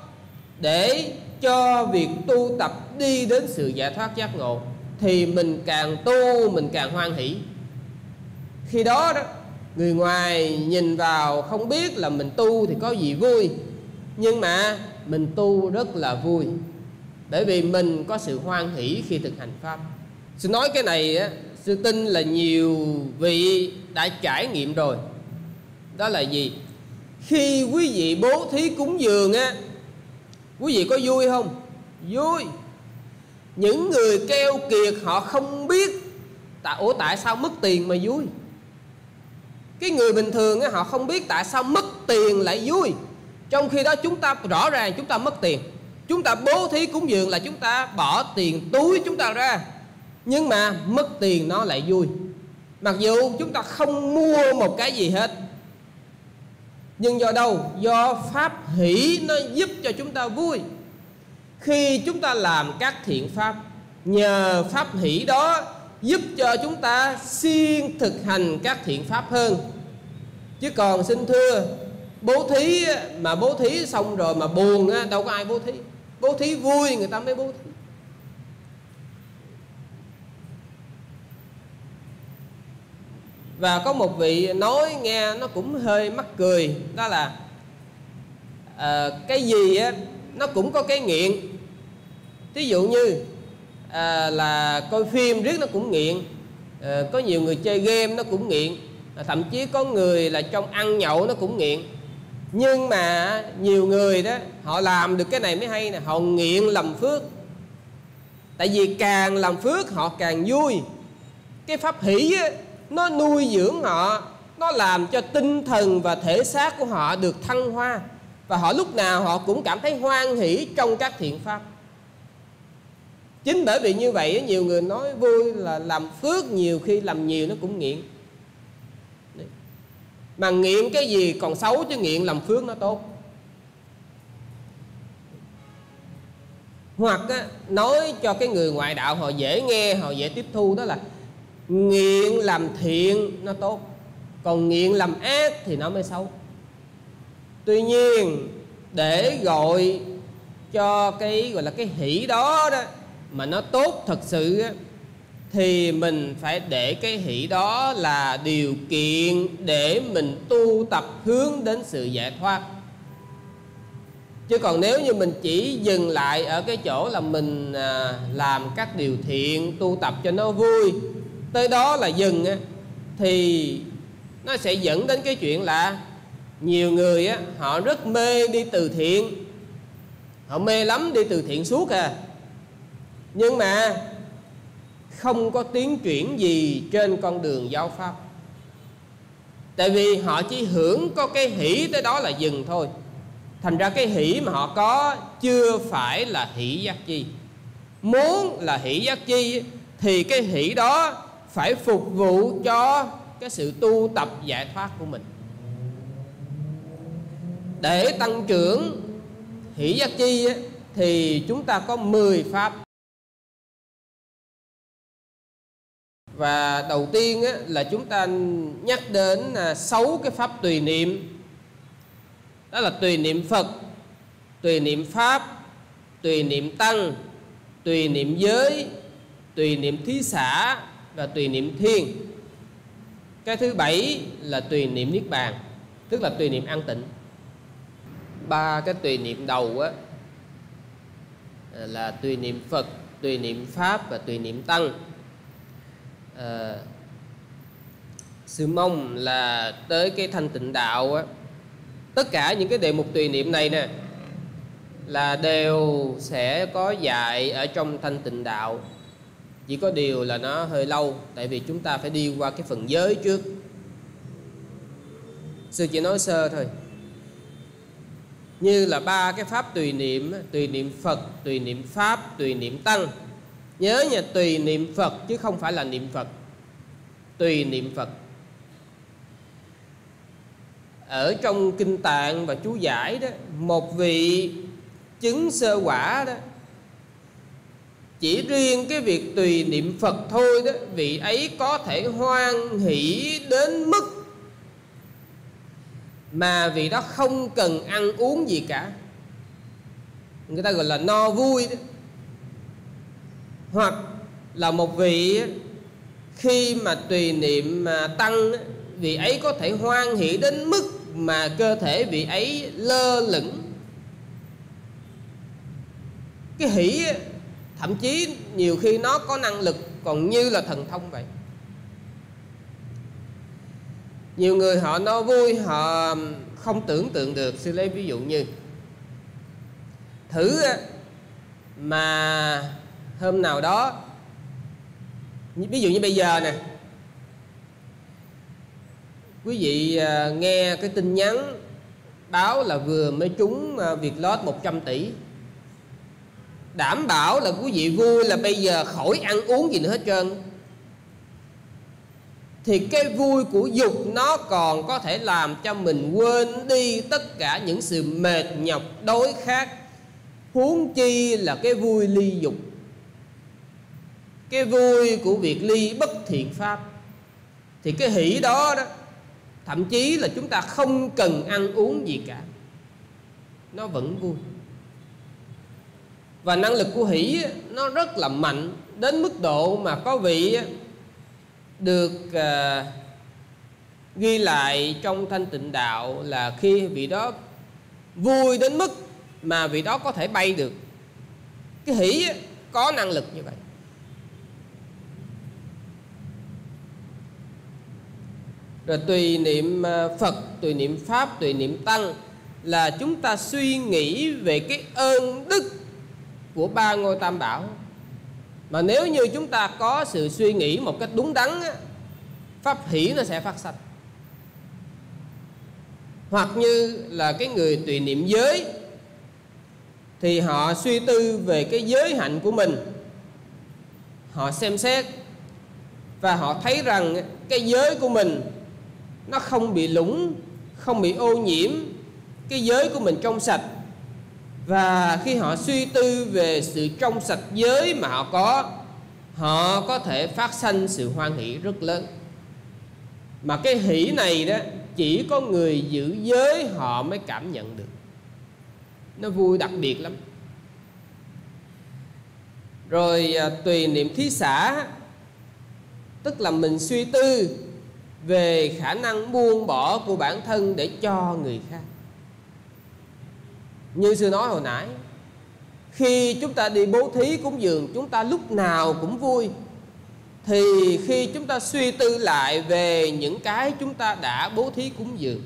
để cho việc tu tập đi đến sự giải thoát giác ngộ, thì mình càng tu, mình càng hoan hỷ. Khi đó đó, người ngoài nhìn vào không biết là mình tu thì có gì vui, nhưng mà mình tu rất là vui bởi vì mình có sự hoan hỷ khi thực hành pháp. Sư nói cái này á sư tin là nhiều vị đã trải nghiệm rồi. Đó là gì? Khi quý vị bố thí cúng dường á quý vị có vui không? Vui. Những người keo kiệt họ không biết tại ủa tại sao mất tiền mà vui? Cái người bình thường á, họ không biết tại sao mất tiền lại vui. Trong khi đó chúng ta rõ ràng chúng ta mất tiền chúng ta bố thí cúng dường là chúng ta bỏ tiền túi chúng ta ra. Nhưng mà mất tiền nó lại vui. Mặc dù chúng ta không mua một cái gì hết, nhưng do đâu? Do pháp hỷ nó giúp cho chúng ta vui. Khi chúng ta làm các thiện pháp, nhờ pháp hỷ đó giúp cho chúng ta siêng thực hành các thiện pháp hơn. Chứ còn xin thưa, bố thí mà bố thí xong rồi mà buồn đâu có ai bố thí bố thí vui người ta mới bố thí. Và có một vị nói nghe nó cũng hơi mắc cười đó là à, cái gì á nó cũng có cái nghiện. Thí dụ như à, là coi phim riết nó cũng nghiện à, có nhiều người chơi game nó cũng nghiện à, thậm chí có người là trong ăn nhậu nó cũng nghiện nhưng mà nhiều người đó họ làm được cái này mới hay nè họ nghiện làm phước. Tại vì càng làm phước họ càng vui. Cái pháp hỷ á, nó nuôi dưỡng họ nó làm cho tinh thần và thể xác của họ được thăng hoa. Và họ lúc nào họ cũng cảm thấy hoan hỷ trong các thiện pháp. Chính bởi vì như vậy nhiều người nói vui là làm phước nhiều khi làm nhiều nó cũng nghiện mà nghiện cái gì còn xấu chứ nghiện làm phước nó tốt. Hoặc á, nói cho cái người ngoại đạo họ dễ nghe họ dễ tiếp thu đó là nghiện làm thiện nó tốt còn nghiện làm ác thì nó mới xấu. Tuy nhiên để gọi cho cái gọi là cái hỷ đó đó mà nó tốt thật sự á, thì mình phải để cái hỷ đó là điều kiện để mình tu tập hướng đến sự giải thoát. Chứ còn nếu như mình chỉ dừng lại ở cái chỗ là mình à, làm các điều thiện tu tập cho nó vui tới đó là dừng á, thì nó sẽ dẫn đến cái chuyện là nhiều người á, họ rất mê đi từ thiện. Họ mê lắm đi từ thiện suốt à. Nhưng mà không có tiến triển gì trên con đường giáo pháp. Tại vì họ chỉ hưởng có cái hỷ tới đó là dừng thôi. Thành ra cái hỷ mà họ có chưa phải là hỷ giác chi. Muốn là hỷ giác chi thì cái hỷ đó phải phục vụ cho cái sự tu tập giải thoát của mình. Để tăng trưởng hỷ giác chi thì chúng ta có 10 pháp. Và đầu tiên là chúng ta nhắc đến là sáu cái pháp tùy niệm đó là tùy niệm Phật tùy niệm Pháp tùy niệm Tăng tùy niệm giới tùy niệm thí xã và tùy niệm thiên cái thứ bảy là tùy niệm niết bàn tức là tùy niệm an tịnh ba cái tùy niệm đầu á là tùy niệm phật tùy niệm pháp và tùy niệm tăng à, sự mong là tới cái thanh tịnh đạo á tất cả những cái đề mục tùy niệm này nè là đều sẽ có dạy ở trong thanh tịnh đạo. Chỉ có điều là nó hơi lâu tại vì chúng ta phải đi qua cái phần giới trước. Sư chỉ nói sơ thôi. Như là ba cái pháp tùy niệm tùy niệm phật tùy niệm pháp tùy niệm tăng nhớ nha, tùy niệm phật chứ không phải là niệm phật. Tùy niệm phật. Ở trong kinh tạng và chú giải đó, một vị chứng sơ quả đó, chỉ riêng cái việc tùy niệm Phật thôi đó, vị ấy có thể hoan hỷ đến mức mà vị đó không cần ăn uống gì cả. Người ta gọi là no vui đó hoặc là một vị khi mà tùy niệm mà tăng, vị ấy có thể hoan hỷ đến mức mà cơ thể vị ấy lơ lửng. Cái hỷ, thậm chí nhiều khi nó có năng lực còn như là thần thông vậy. Nhiều người họ no vui, họ không tưởng tượng được. Sư lấy ví dụ như, thử mà hôm nào đó. Ví dụ như bây giờ nè. Quý vị à, nghe cái tin nhắn báo là vừa mới trúng việc lót 100 tỷ. Đảm bảo là quý vị vui là bây giờ khỏi ăn uống gì nữa hết trơn. Thì cái vui của dục nó còn có thể làm cho mình quên đi tất cả những sự mệt nhọc đối khác huống chi là cái vui ly dục cái vui của việc ly bất thiện pháp. Thì cái hỷ đó đó thậm chí là chúng ta không cần ăn uống gì cả. Nó vẫn vui. Và năng lực của hỷ nó rất là mạnh đến mức độ mà có vị được uh, ghi lại trong thanh tịnh đạo là khi vị đó vui đến mức mà vị đó có thể bay được. Cái hỷ có năng lực như vậy. Rồi tùy niệm à, Phật, tùy niệm Pháp, tùy niệm Tăng, là chúng ta suy nghĩ về cái ơn đức của ba ngôi tam bảo. Mà nếu như chúng ta có sự suy nghĩ một cách đúng đắn pháp hỷ nó sẽ phát sanh. Hoặc như là cái người tùy niệm giới, thì họ suy tư về cái giới hạnh của mình. Họ xem xét và họ thấy rằng cái giới của mình nó không bị lũng, không bị ô nhiễm cái giới của mình trong sạch. Và khi họ suy tư về sự trong sạch giới mà họ có họ có thể phát sanh sự hoan hỷ rất lớn. Mà cái hỷ này đó, chỉ có người giữ giới họ mới cảm nhận được. Nó vui đặc biệt lắm. Rồi à, tùy niệm thí xã tức là mình suy tư về khả năng buông bỏ của bản thân để cho người khác. Như sư nói hồi nãy, khi chúng ta đi bố thí cúng dường, chúng ta lúc nào cũng vui. Thì khi chúng ta suy tư lại về những cái chúng ta đã bố thí cúng dường,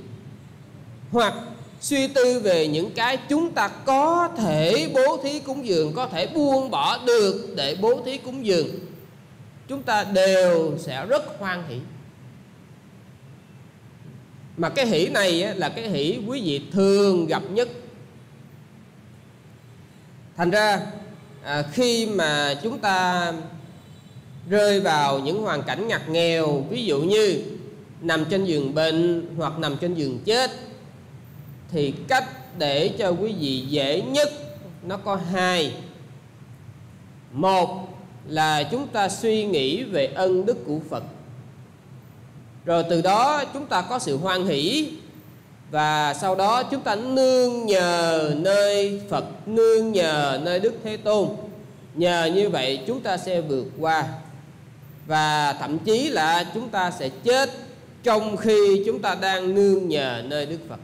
hoặc suy tư về những cái chúng ta có thể bố thí cúng dường, có thể buông bỏ được để bố thí cúng dường, chúng ta đều sẽ rất hoan hỷ mà cái hỷ này là cái hỷ quý vị thường gặp nhất. Thành ra à, khi mà chúng ta rơi vào những hoàn cảnh ngặt nghèo ví dụ như nằm trên giường bệnh hoặc nằm trên giường chết thì cách để cho quý vị dễ nhất nó có hai. Một là chúng ta suy nghĩ về ân đức của phật rồi từ đó chúng ta có sự hoan hỷ và sau đó chúng ta nương nhờ nơi Phật, nương nhờ nơi Đức Thế Tôn. Nhờ như vậy chúng ta sẽ vượt qua và thậm chí là chúng ta sẽ chết trong khi chúng ta đang nương nhờ nơi Đức Phật.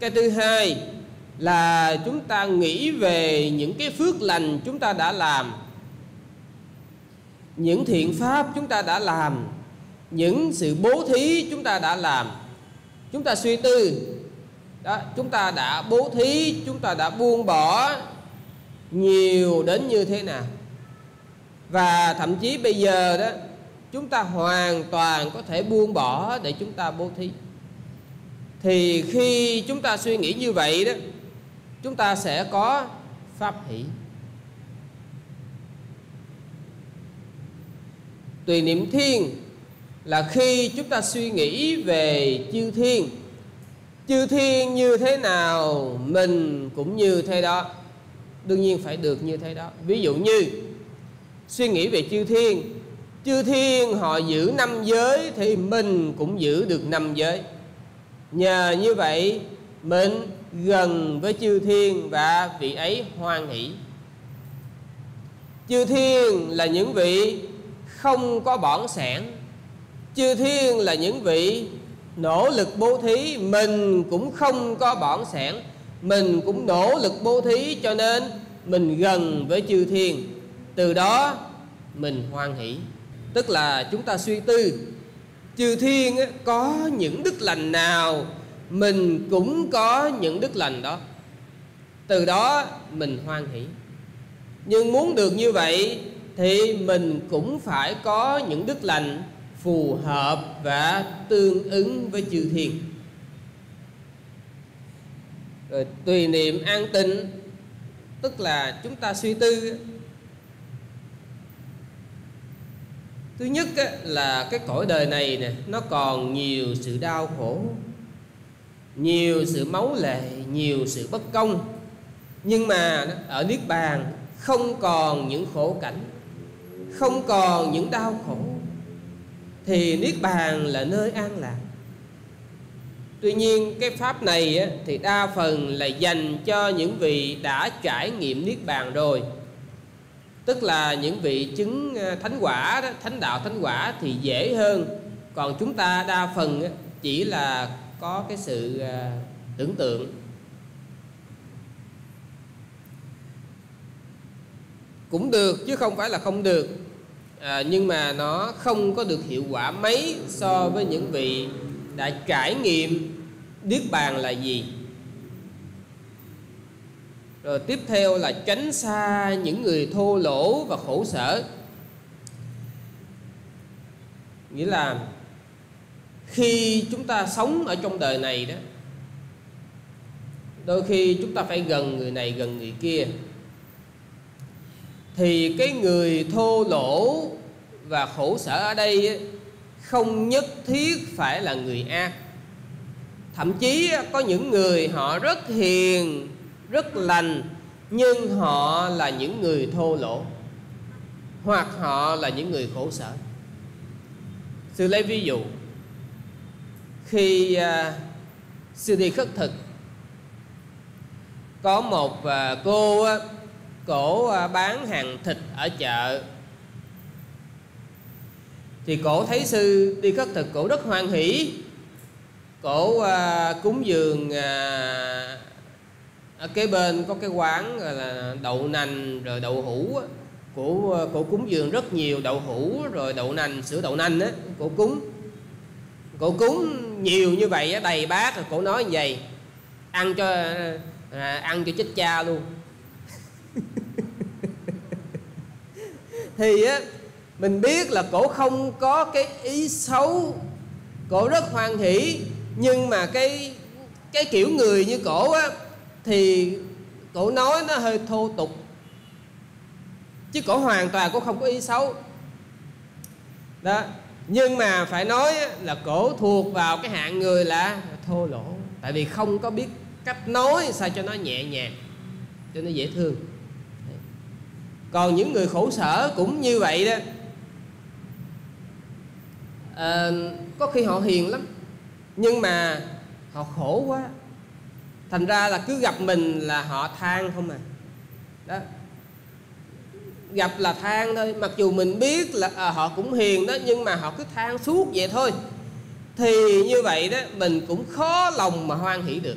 Cái thứ hai là chúng ta nghĩ về những cái phước lành chúng ta đã làm, những thiện pháp chúng ta đã làm những sự bố thí chúng ta đã làm, chúng ta suy tư. Đó, chúng ta đã bố thí, chúng ta đã buông bỏ nhiều đến như thế nào. Và thậm chí bây giờ đó, chúng ta hoàn toàn có thể buông bỏ để chúng ta bố thí. Thì khi chúng ta suy nghĩ như vậy đó, chúng ta sẽ có pháp hỷ. Tùy niệm thiên là khi chúng ta suy nghĩ về chư thiên chư thiên như thế nào, mình cũng như thế đó, đương nhiên phải được như thế đó. Ví dụ như, suy nghĩ về chư thiên chư thiên họ giữ năm giới thì mình cũng giữ được năm giới. Nhờ như vậy, mình gần với chư thiên và vị ấy hoan hỷ. Chư thiên là những vị không có bỏng sẻn chư thiên là những vị nỗ lực bố thí, mình cũng không có bỏng sẻn. Mình cũng nỗ lực bố thí cho nên mình gần với chư thiên. Từ đó, mình hoan hỷ. Tức là chúng ta suy tư, chư thiên có những đức lành nào? Mình cũng có những đức lành đó. Từ đó, mình hoan hỷ. Nhưng muốn được như vậy thì mình cũng phải có những đức lành phù hợp và tương ứng với chư thiên. Rồi tùy niệm an tịnh, tức là chúng ta suy tư. Thứ nhất là cái cõi đời này nè, nó còn nhiều sự đau khổ, nhiều sự máu lệ, nhiều sự bất công. Nhưng mà ở niết bàn không còn những khổ cảnh, không còn những đau khổ thì niết bàn là nơi an lạc. Tuy nhiên cái pháp này thì đa phần là dành cho những vị đã trải nghiệm niết bàn rồi. Tức là những vị chứng ờ, thánh quả đó, thánh đạo thánh quả thì dễ hơn. Còn chúng ta đa phần chỉ là có cái sự ờ, tưởng tượng. Cũng được chứ không phải là không được à, nhưng mà nó không có được hiệu quả mấy so với những vị đã trải nghiệm niết bàn là gì. Rồi tiếp theo là tránh xa những người thô lỗ và khổ sở. Nghĩa là khi chúng ta sống ở trong đời này đó đôi khi chúng ta phải gần người này gần người kia thì cái người thô lỗ và khổ sở ở đây không nhất thiết phải là người ác thậm chí có những người họ rất hiền rất lành nhưng họ là những người thô lỗ hoặc họ là những người khổ sở. Sư lấy ví dụ khi uh, sư đi khất thực có một uh, cô uh, cổ à, bán hàng thịt ở chợ. Thì cổ thấy sư đi khất thực cổ rất hoan hỷ. Cổ à, cúng dường à, ở kế bên có cái quán gọi là đậu nành rồi đậu hũ của à, cổ cúng dường rất nhiều đậu hũ rồi đậu nành sữa đậu nành á cổ cúng. Cổ cúng nhiều như vậy đầy bát rồi cổ nói như vậy ăn cho à, ăn cho chết cha luôn thì á, mình biết là cổ không có cái ý xấu, cổ rất hoan hỷ, nhưng mà cái cái kiểu người như cổ á, thì cổ nói nó hơi thô tục. Chứ cổ hoàn toàn cổ không có ý xấu. Đó, nhưng mà phải nói là cổ thuộc vào cái hạng người là thô lỗ. Tại vì không có biết cách nói sao cho nó nhẹ nhàng, cho nó dễ thương còn những người khổ sở cũng như vậy đó. À, có khi họ hiền lắm nhưng mà họ khổ quá. Thành ra là cứ gặp mình là họ than không à. Đó. Gặp là than thôi mặc dù mình biết là à, họ cũng hiền đó nhưng mà họ cứ than suốt vậy thôi. Thì như vậy đó mình cũng khó lòng mà hoan hỷ được.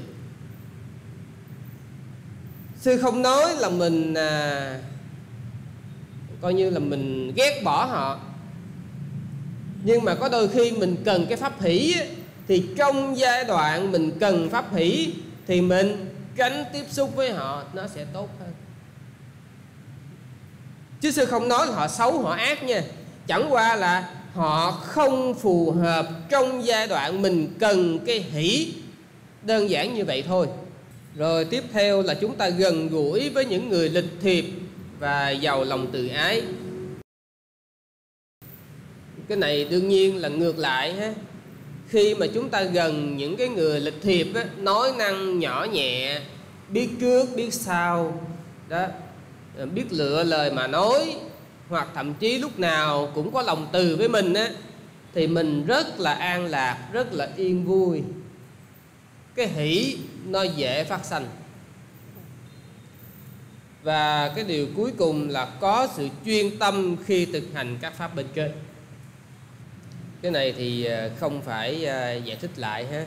Sư không nói là mình à, coi như là mình ghét bỏ họ. Nhưng mà có đôi khi mình cần cái pháp hỷ thì trong giai đoạn mình cần pháp hỷ thì mình tránh tiếp xúc với họ, nó sẽ tốt hơn. Chứ sư không nói là họ xấu, họ ác nha. Chẳng qua là họ không phù hợp trong giai đoạn mình cần cái hỷ. Đơn giản như vậy thôi. Rồi tiếp theo là chúng ta gần gũi với những người lịch thiệp và giàu lòng từ ái. Cái này đương nhiên là ngược lại ha. Khi mà chúng ta gần những cái người lịch thiệp á, nói năng nhỏ nhẹ biết trước biết sau đó biết lựa lời mà nói hoặc thậm chí lúc nào cũng có lòng từ với mình á thì mình rất là an lạc rất là yên vui. Cái hỷ nó dễ phát sanh và cái điều cuối cùng là có sự chuyên tâm khi thực hành các pháp bên trên. Cái này thì à, không phải à, giải thích lại ha.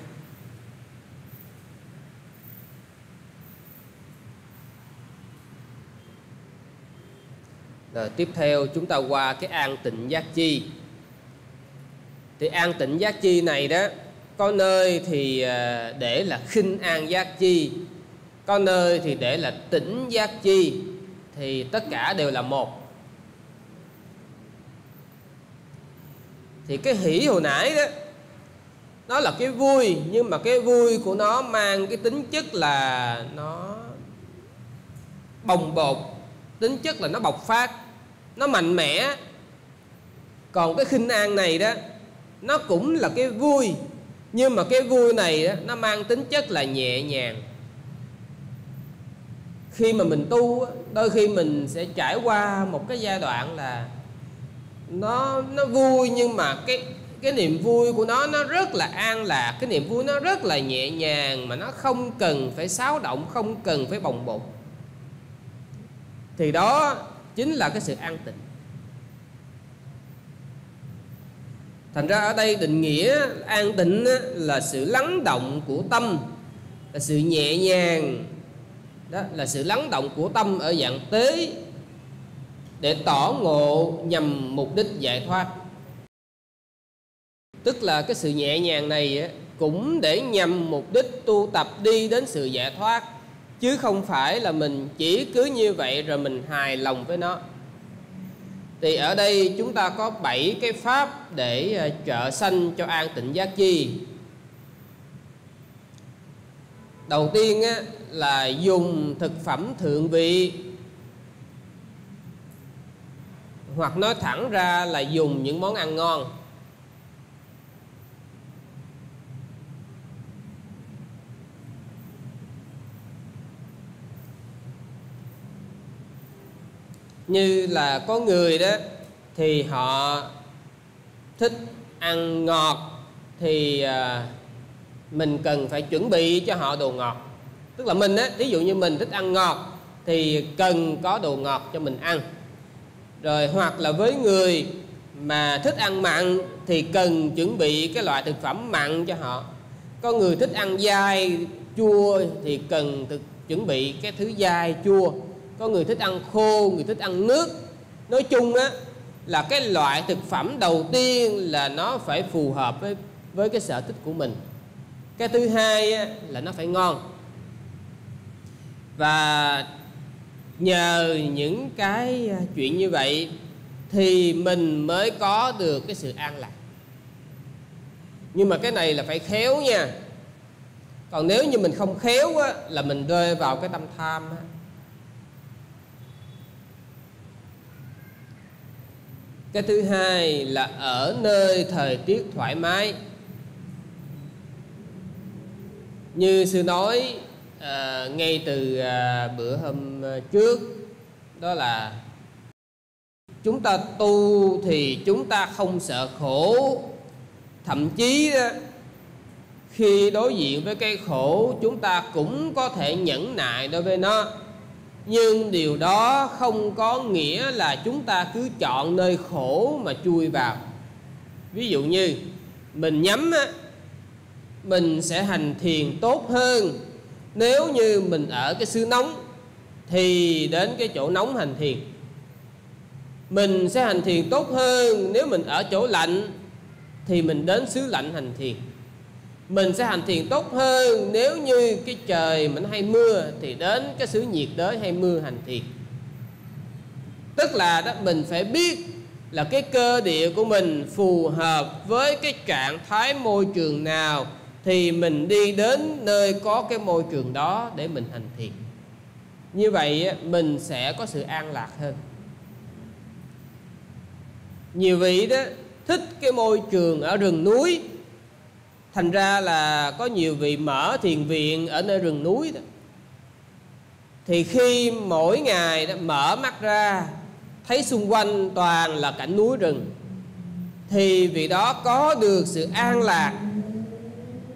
Rồi tiếp theo chúng ta qua cái an tịnh giác chi. Thì an tịnh giác chi này đó, Có nơi thì à, để là khinh an giác chi có nơi thì để là tĩnh giác chi Thì tất cả đều là một. Thì cái hỷ hồi nãy đó nó là cái vui nhưng mà cái vui của nó mang cái tính chất là nó bồng bột tính chất là nó bộc phát nó mạnh mẽ. Còn cái khinh an này đó nó cũng là cái vui nhưng mà cái vui này đó, nó mang tính chất là nhẹ nhàng khi mà mình tu đôi khi mình sẽ trải qua một cái giai đoạn là nó nó vui nhưng mà cái cái niềm vui của nó nó rất là an lạc, cái niềm vui nó rất là nhẹ nhàng mà nó không cần phải xáo động, không cần phải bồng bột. Thì đó chính là cái sự an tịnh. Thành ra ở đây định nghĩa an tịnh là sự lắng động của tâm, là sự nhẹ nhàng đó, là sự lắng động của tâm ở dạng tế để tỏ ngộ nhằm mục đích giải thoát. Tức là cái sự nhẹ nhàng này cũng để nhằm mục đích tu tập đi đến sự giải thoát, chứ không phải là mình chỉ cứ như vậy rồi mình hài lòng với nó. Thì ở đây chúng ta có 7 cái pháp để à, trợ sanh cho an tịnh giác chi đầu tiên á, là dùng thực phẩm thượng vị. Hoặc nói thẳng ra là dùng những món ăn ngon. Như là có người đó thì họ thích ăn ngọt thì uh, mình cần phải chuẩn bị cho họ đồ ngọt. Tức là mình á ví dụ như mình thích ăn ngọt thì cần có đồ ngọt cho mình ăn. Rồi hoặc là với người mà thích ăn mặn thì cần chuẩn bị cái loại thực phẩm mặn cho họ. Có người thích ăn dai chua thì cần thực, chuẩn bị cái thứ dai chua. Có người thích ăn khô người thích ăn nước. Nói chung á là cái loại thực phẩm đầu tiên là nó phải phù hợp với với cái sở thích của mình cái thứ hai là nó phải ngon. Và nhờ những cái à, chuyện như vậy thì mình mới có được cái sự an lạc. Nhưng mà cái này là phải khéo nha. Còn nếu như mình không khéo á, là mình rơi vào cái tâm tham á. cái thứ hai là ở nơi thời tiết thoải mái như sư nói à, ngay từ à, bữa hôm à, trước đó là chúng ta tu thì chúng ta không sợ khổ. Thậm chí khi đối diện với cái khổ chúng ta cũng có thể nhẫn nại đối với nó. Nhưng điều đó không có nghĩa là chúng ta cứ chọn nơi khổ mà chui vào. Ví dụ như mình nhắm mình sẽ hành thiền tốt hơn. Nếu như mình ở cái xứ nóng, thì đến cái chỗ nóng hành thiền. Mình sẽ hành thiền tốt hơn. Nếu mình ở chỗ lạnh, thì mình đến xứ lạnh hành thiền. Mình sẽ hành thiền tốt hơn. Nếu như cái trời mình hay mưa, thì đến cái xứ nhiệt đới hay mưa hành thiền. Tức là đó, mình phải biết là cái cơ địa của mình phù hợp với cái trạng thái môi trường nào thì mình đi đến nơi có cái môi trường đó để mình hành thiền. Như vậy mình sẽ có sự an lạc hơn. Nhiều vị đó thích cái môi trường ở rừng núi. Thành ra là có nhiều vị mở thiền viện ở nơi rừng núi đó. Thì khi mỗi ngày đó mở mắt ra, thấy xung quanh toàn là cảnh núi rừng, thì vị đó có được sự an lạc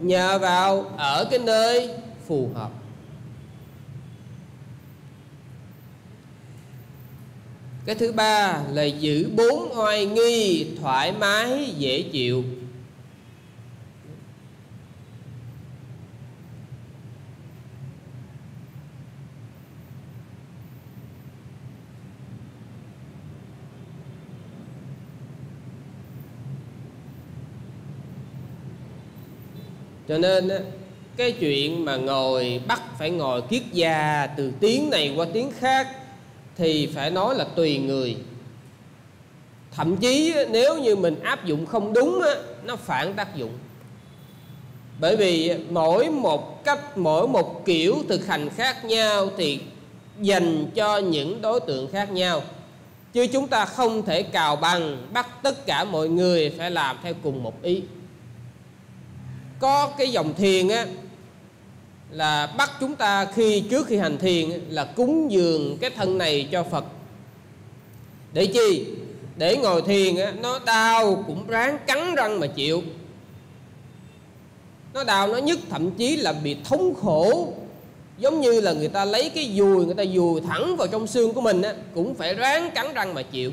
nhờ vào ở cái nơi phù hợp. Cái thứ ba là giữ bốn oai nghi thoải mái, dễ chịu. Cho nên cái chuyện mà ngồi bắt phải ngồi kiết già từ tiếng này qua tiếng khác thì phải nói là tùy người. Thậm chí nếu như mình áp dụng không đúng nó phản tác dụng. Bởi vì mỗi một cách, mỗi một kiểu thực hành khác nhau thì dành cho những đối tượng khác nhau. Chứ chúng ta không thể cào bằng, bắt tất cả mọi người phải làm theo cùng một ý có cái dòng thiền á là bắt chúng ta khi trước khi hành thiền là cúng dường cái thân này cho Phật. Để chi? Để ngồi thiền á, nó đau cũng ráng cắn răng mà chịu. Nó đau nó nhức thậm chí là bị thống khổ. Giống như là người ta lấy cái dùi người ta dùi thẳng vào trong xương của mình á, cũng phải ráng cắn răng mà chịu.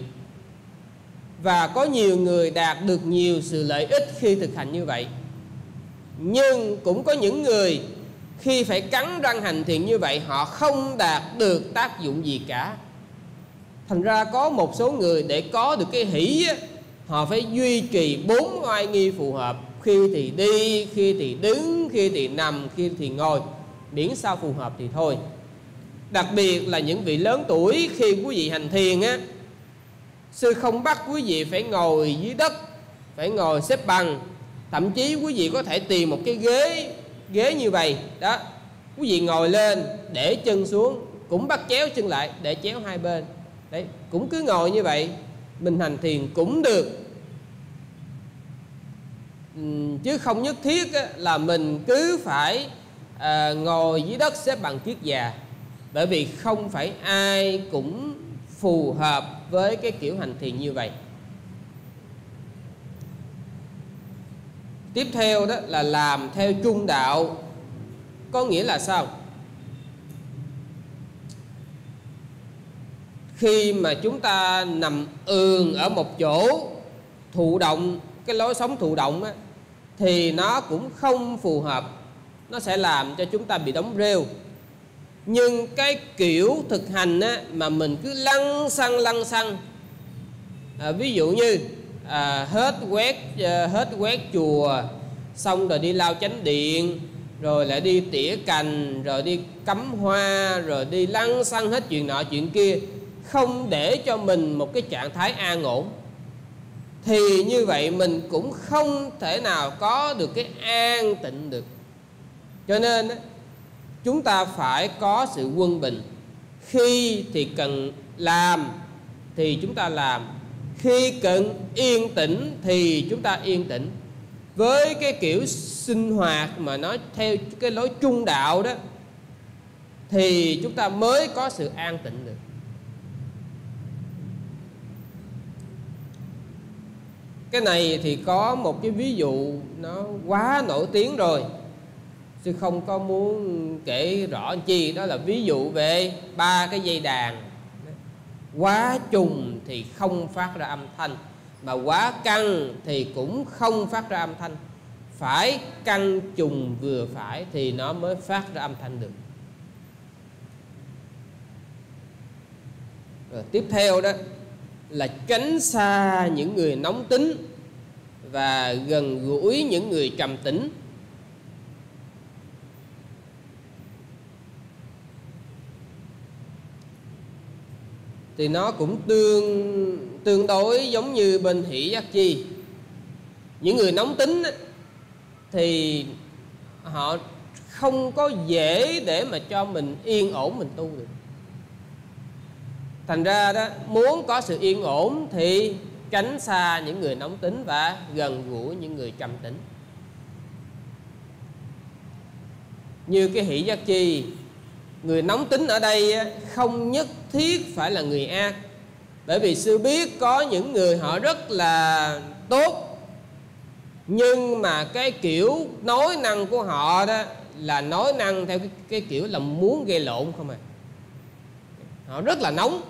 Và có nhiều người đạt được nhiều sự lợi ích khi thực hành như vậy nhưng cũng có những người khi phải cắn răng hành thiện như vậy họ không đạt được tác dụng gì cả. Thành ra có một số người để có được cái hỷ á, họ phải duy trì bốn oai nghi phù hợp. Khi thì đi khi thì đứng khi thì nằm khi thì ngồi. Miễn sao phù hợp thì thôi. Đặc biệt là những vị lớn tuổi khi quý vị hành thiền á sư không bắt quý vị phải ngồi dưới đất phải ngồi xếp bằng thậm chí quý vị có thể tìm một cái ghế ghế như vậy đó. Quý vị ngồi lên để chân xuống cũng bắt chéo chân lại để chéo hai bên. Đấy cũng cứ ngồi như vậy mình hành thiền cũng được. Chứ không nhất thiết là mình cứ phải à, ngồi dưới đất xếp bằng kiết già. Bởi vì không phải ai cũng phù hợp với cái kiểu hành thiền như vậy. Tiếp theo đó là làm theo trung đạo. Có nghĩa là sao? Khi mà chúng ta nằm ườn ở một chỗ thụ động cái lối sống thụ động á, thì nó cũng không phù hợp. Nó sẽ làm cho chúng ta bị đóng rêu. Nhưng cái kiểu thực hành á, mà mình cứ lăn xăng lăn xăng à, ví dụ như à, hết quét à, hết quét chùa xong rồi đi lao chánh điện rồi lại đi tỉa cành rồi đi cắm hoa rồi đi lăn xăng hết chuyện nọ chuyện kia không để cho mình một cái trạng thái an ổn. Thì như vậy mình cũng không thể nào có được cái an tịnh được. Cho nên chúng ta phải có sự quân bình. Khi thì cần làm thì chúng ta làm khi cần yên tĩnh thì chúng ta yên tĩnh. Với cái kiểu sinh hoạt mà nó theo cái lối trung đạo đó, thì chúng ta mới có sự an tịnh được. Cái này thì có một cái ví dụ nó quá nổi tiếng rồi, chứ không có muốn kể rõ chi. Đó là ví dụ về ba cái dây đàn quá trùng thì không phát ra âm thanh, mà quá căng thì cũng không phát ra âm thanh. Phải căng trùng vừa phải thì nó mới phát ra âm thanh được. Rồi tiếp theo đó là tránh xa những người nóng tính và gần gũi những người trầm tĩnh. Thì nó cũng tương tương đối giống như bên hỷ giác chi. Những người nóng tính thì họ không có dễ để mà cho mình yên ổn, mình tu được. Thành ra đó, muốn có sự yên ổn thì tránh xa những người nóng tính và gần gũi những người trầm tính như cái hỷ giác chi người nóng tính ở đây không nhất thiết phải là người ác bởi vì sư biết có những người họ rất là tốt. Nhưng mà cái kiểu nói năng của họ đó là nói năng theo cái, cái kiểu là muốn gây lộn không à. Họ rất là nóng.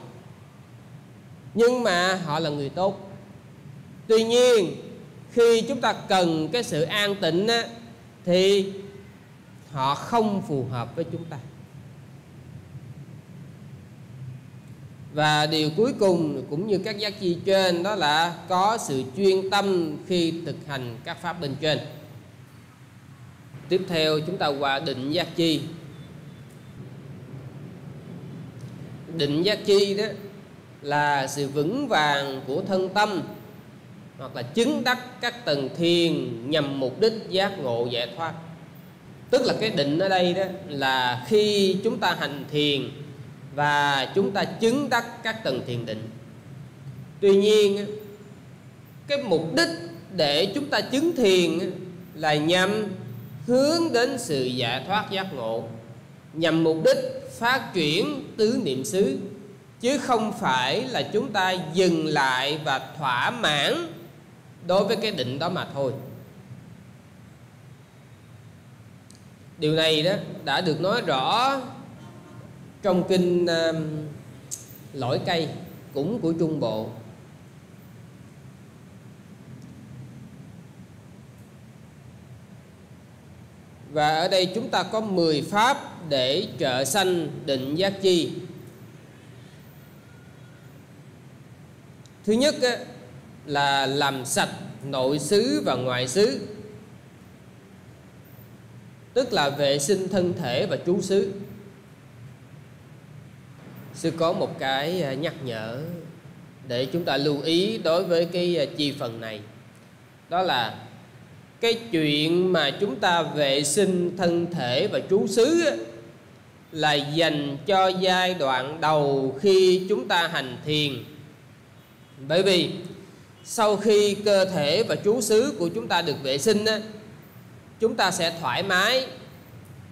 Nhưng mà họ là người tốt. Tuy nhiên khi chúng ta cần cái sự an tịnh á, thì họ không phù hợp với chúng ta. Và điều cuối cùng cũng như các giác chi trên đó là có sự chuyên tâm khi thực hành các pháp bên trên. Tiếp theo chúng ta qua định giác chi. Định giác chi đó là sự vững vàng của thân tâm hoặc là chứng đắc các tầng thiền nhằm mục đích giác ngộ giải thoát. Tức là cái định ở đây đó là khi chúng ta hành thiền và chúng ta chứng đắc các tầng thiền định. Tuy nhiên, cái mục đích để chúng ta chứng thiền là nhằm hướng đến sự giải thoát giác ngộ, nhằm mục đích phát triển tứ niệm xứ, chứ không phải là chúng ta dừng lại và thỏa mãn đối với cái định đó mà thôi. Điều này đó đã được nói rõ trong kinh uh, lỗi cây cũng của trung bộ. Và ở đây chúng ta có 10 pháp để trợ sanh định giác chi. Thứ nhất là làm sạch nội xứ và ngoại xứ tức là vệ sinh thân thể và trú xứ sư có một cái à, nhắc nhở để chúng ta lưu ý đối với cái à, chi phần này. Đó là cái chuyện mà chúng ta vệ sinh thân thể và trú xứ là dành cho giai đoạn đầu khi chúng ta hành thiền. Bởi vì sau khi cơ thể và trú xứ của chúng ta được vệ sinh chúng ta sẽ thoải mái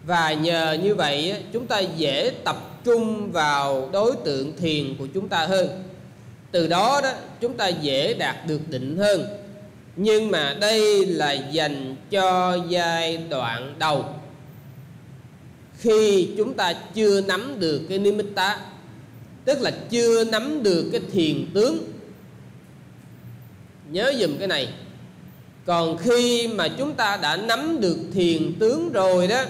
và nhờ như vậy chúng ta dễ tập trung vào đối tượng thiền của chúng ta hơn. Từ đó đó, chúng ta dễ đạt được định hơn. Nhưng mà đây là dành cho giai đoạn đầu. Khi chúng ta chưa nắm được cái nimitta, tức là chưa nắm được cái thiền tướng. Nhớ dùm cái này. Còn khi mà chúng ta đã nắm được thiền tướng rồi đó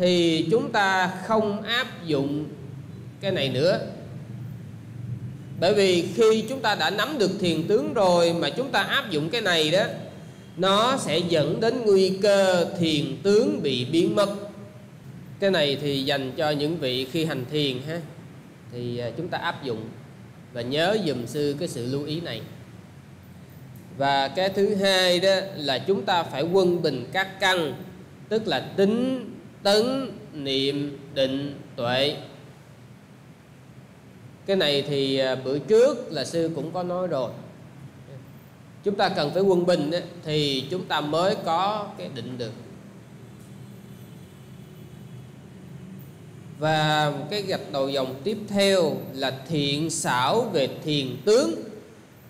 thì chúng ta không áp dụng cái này nữa. Bởi vì khi chúng ta đã nắm được thiền tướng rồi mà chúng ta áp dụng cái này đó, nó sẽ dẫn đến nguy cơ thiền tướng bị biến mất. Cái này thì dành cho những vị khi hành thiền ha. Thì à, chúng ta áp dụng và nhớ dùm sư cái sự lưu ý này. Và cái thứ hai đó là chúng ta phải quân bình các căn, tức là tính tấn niệm định tuệ. Cái này thì à, bữa trước là sư cũng có nói rồi. Chúng ta cần phải quân bình thì chúng ta mới có cái định được. Và cái gạch đầu dòng tiếp theo là thiện xảo về thiền tướng.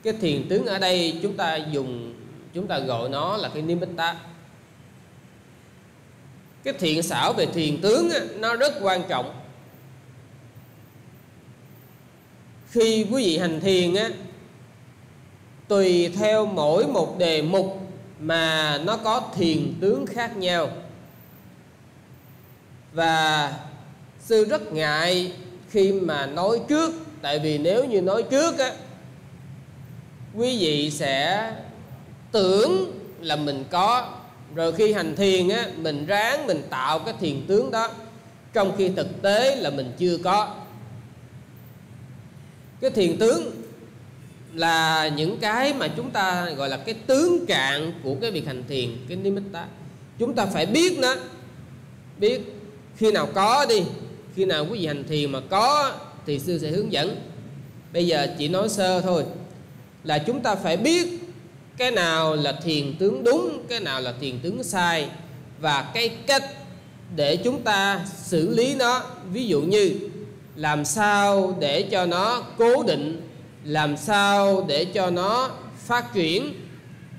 Cái thiền tướng ở đây chúng ta dùng, chúng ta gọi nó là cái nimitta cái thiện xảo về thiền tướng nó rất quan trọng. Khi quý vị hành thiền á, tùy theo mỗi một đề mục mà nó có thiền tướng khác nhau. Và sư rất ngại khi mà nói trước, tại vì nếu như nói trước á, quý vị sẽ tưởng là mình có rồi khi hành thiền á, mình ráng mình tạo cái thiền tướng đó. Trong khi thực tế là mình chưa có. Cái thiền tướng là những cái mà chúng ta gọi là cái tướng trạng của cái việc hành thiền, cái nimitta chúng ta phải biết nó. Biết khi nào có đi, khi nào quý vị hành thiền mà có thì sư sẽ hướng dẫn. Bây giờ chỉ nói sơ thôi là chúng ta phải biết cái nào là thiền tướng đúng, cái nào là thiền tướng sai. Và cái cách để chúng ta xử lý nó, ví dụ như, làm sao để cho nó cố định, làm sao để cho nó phát triển,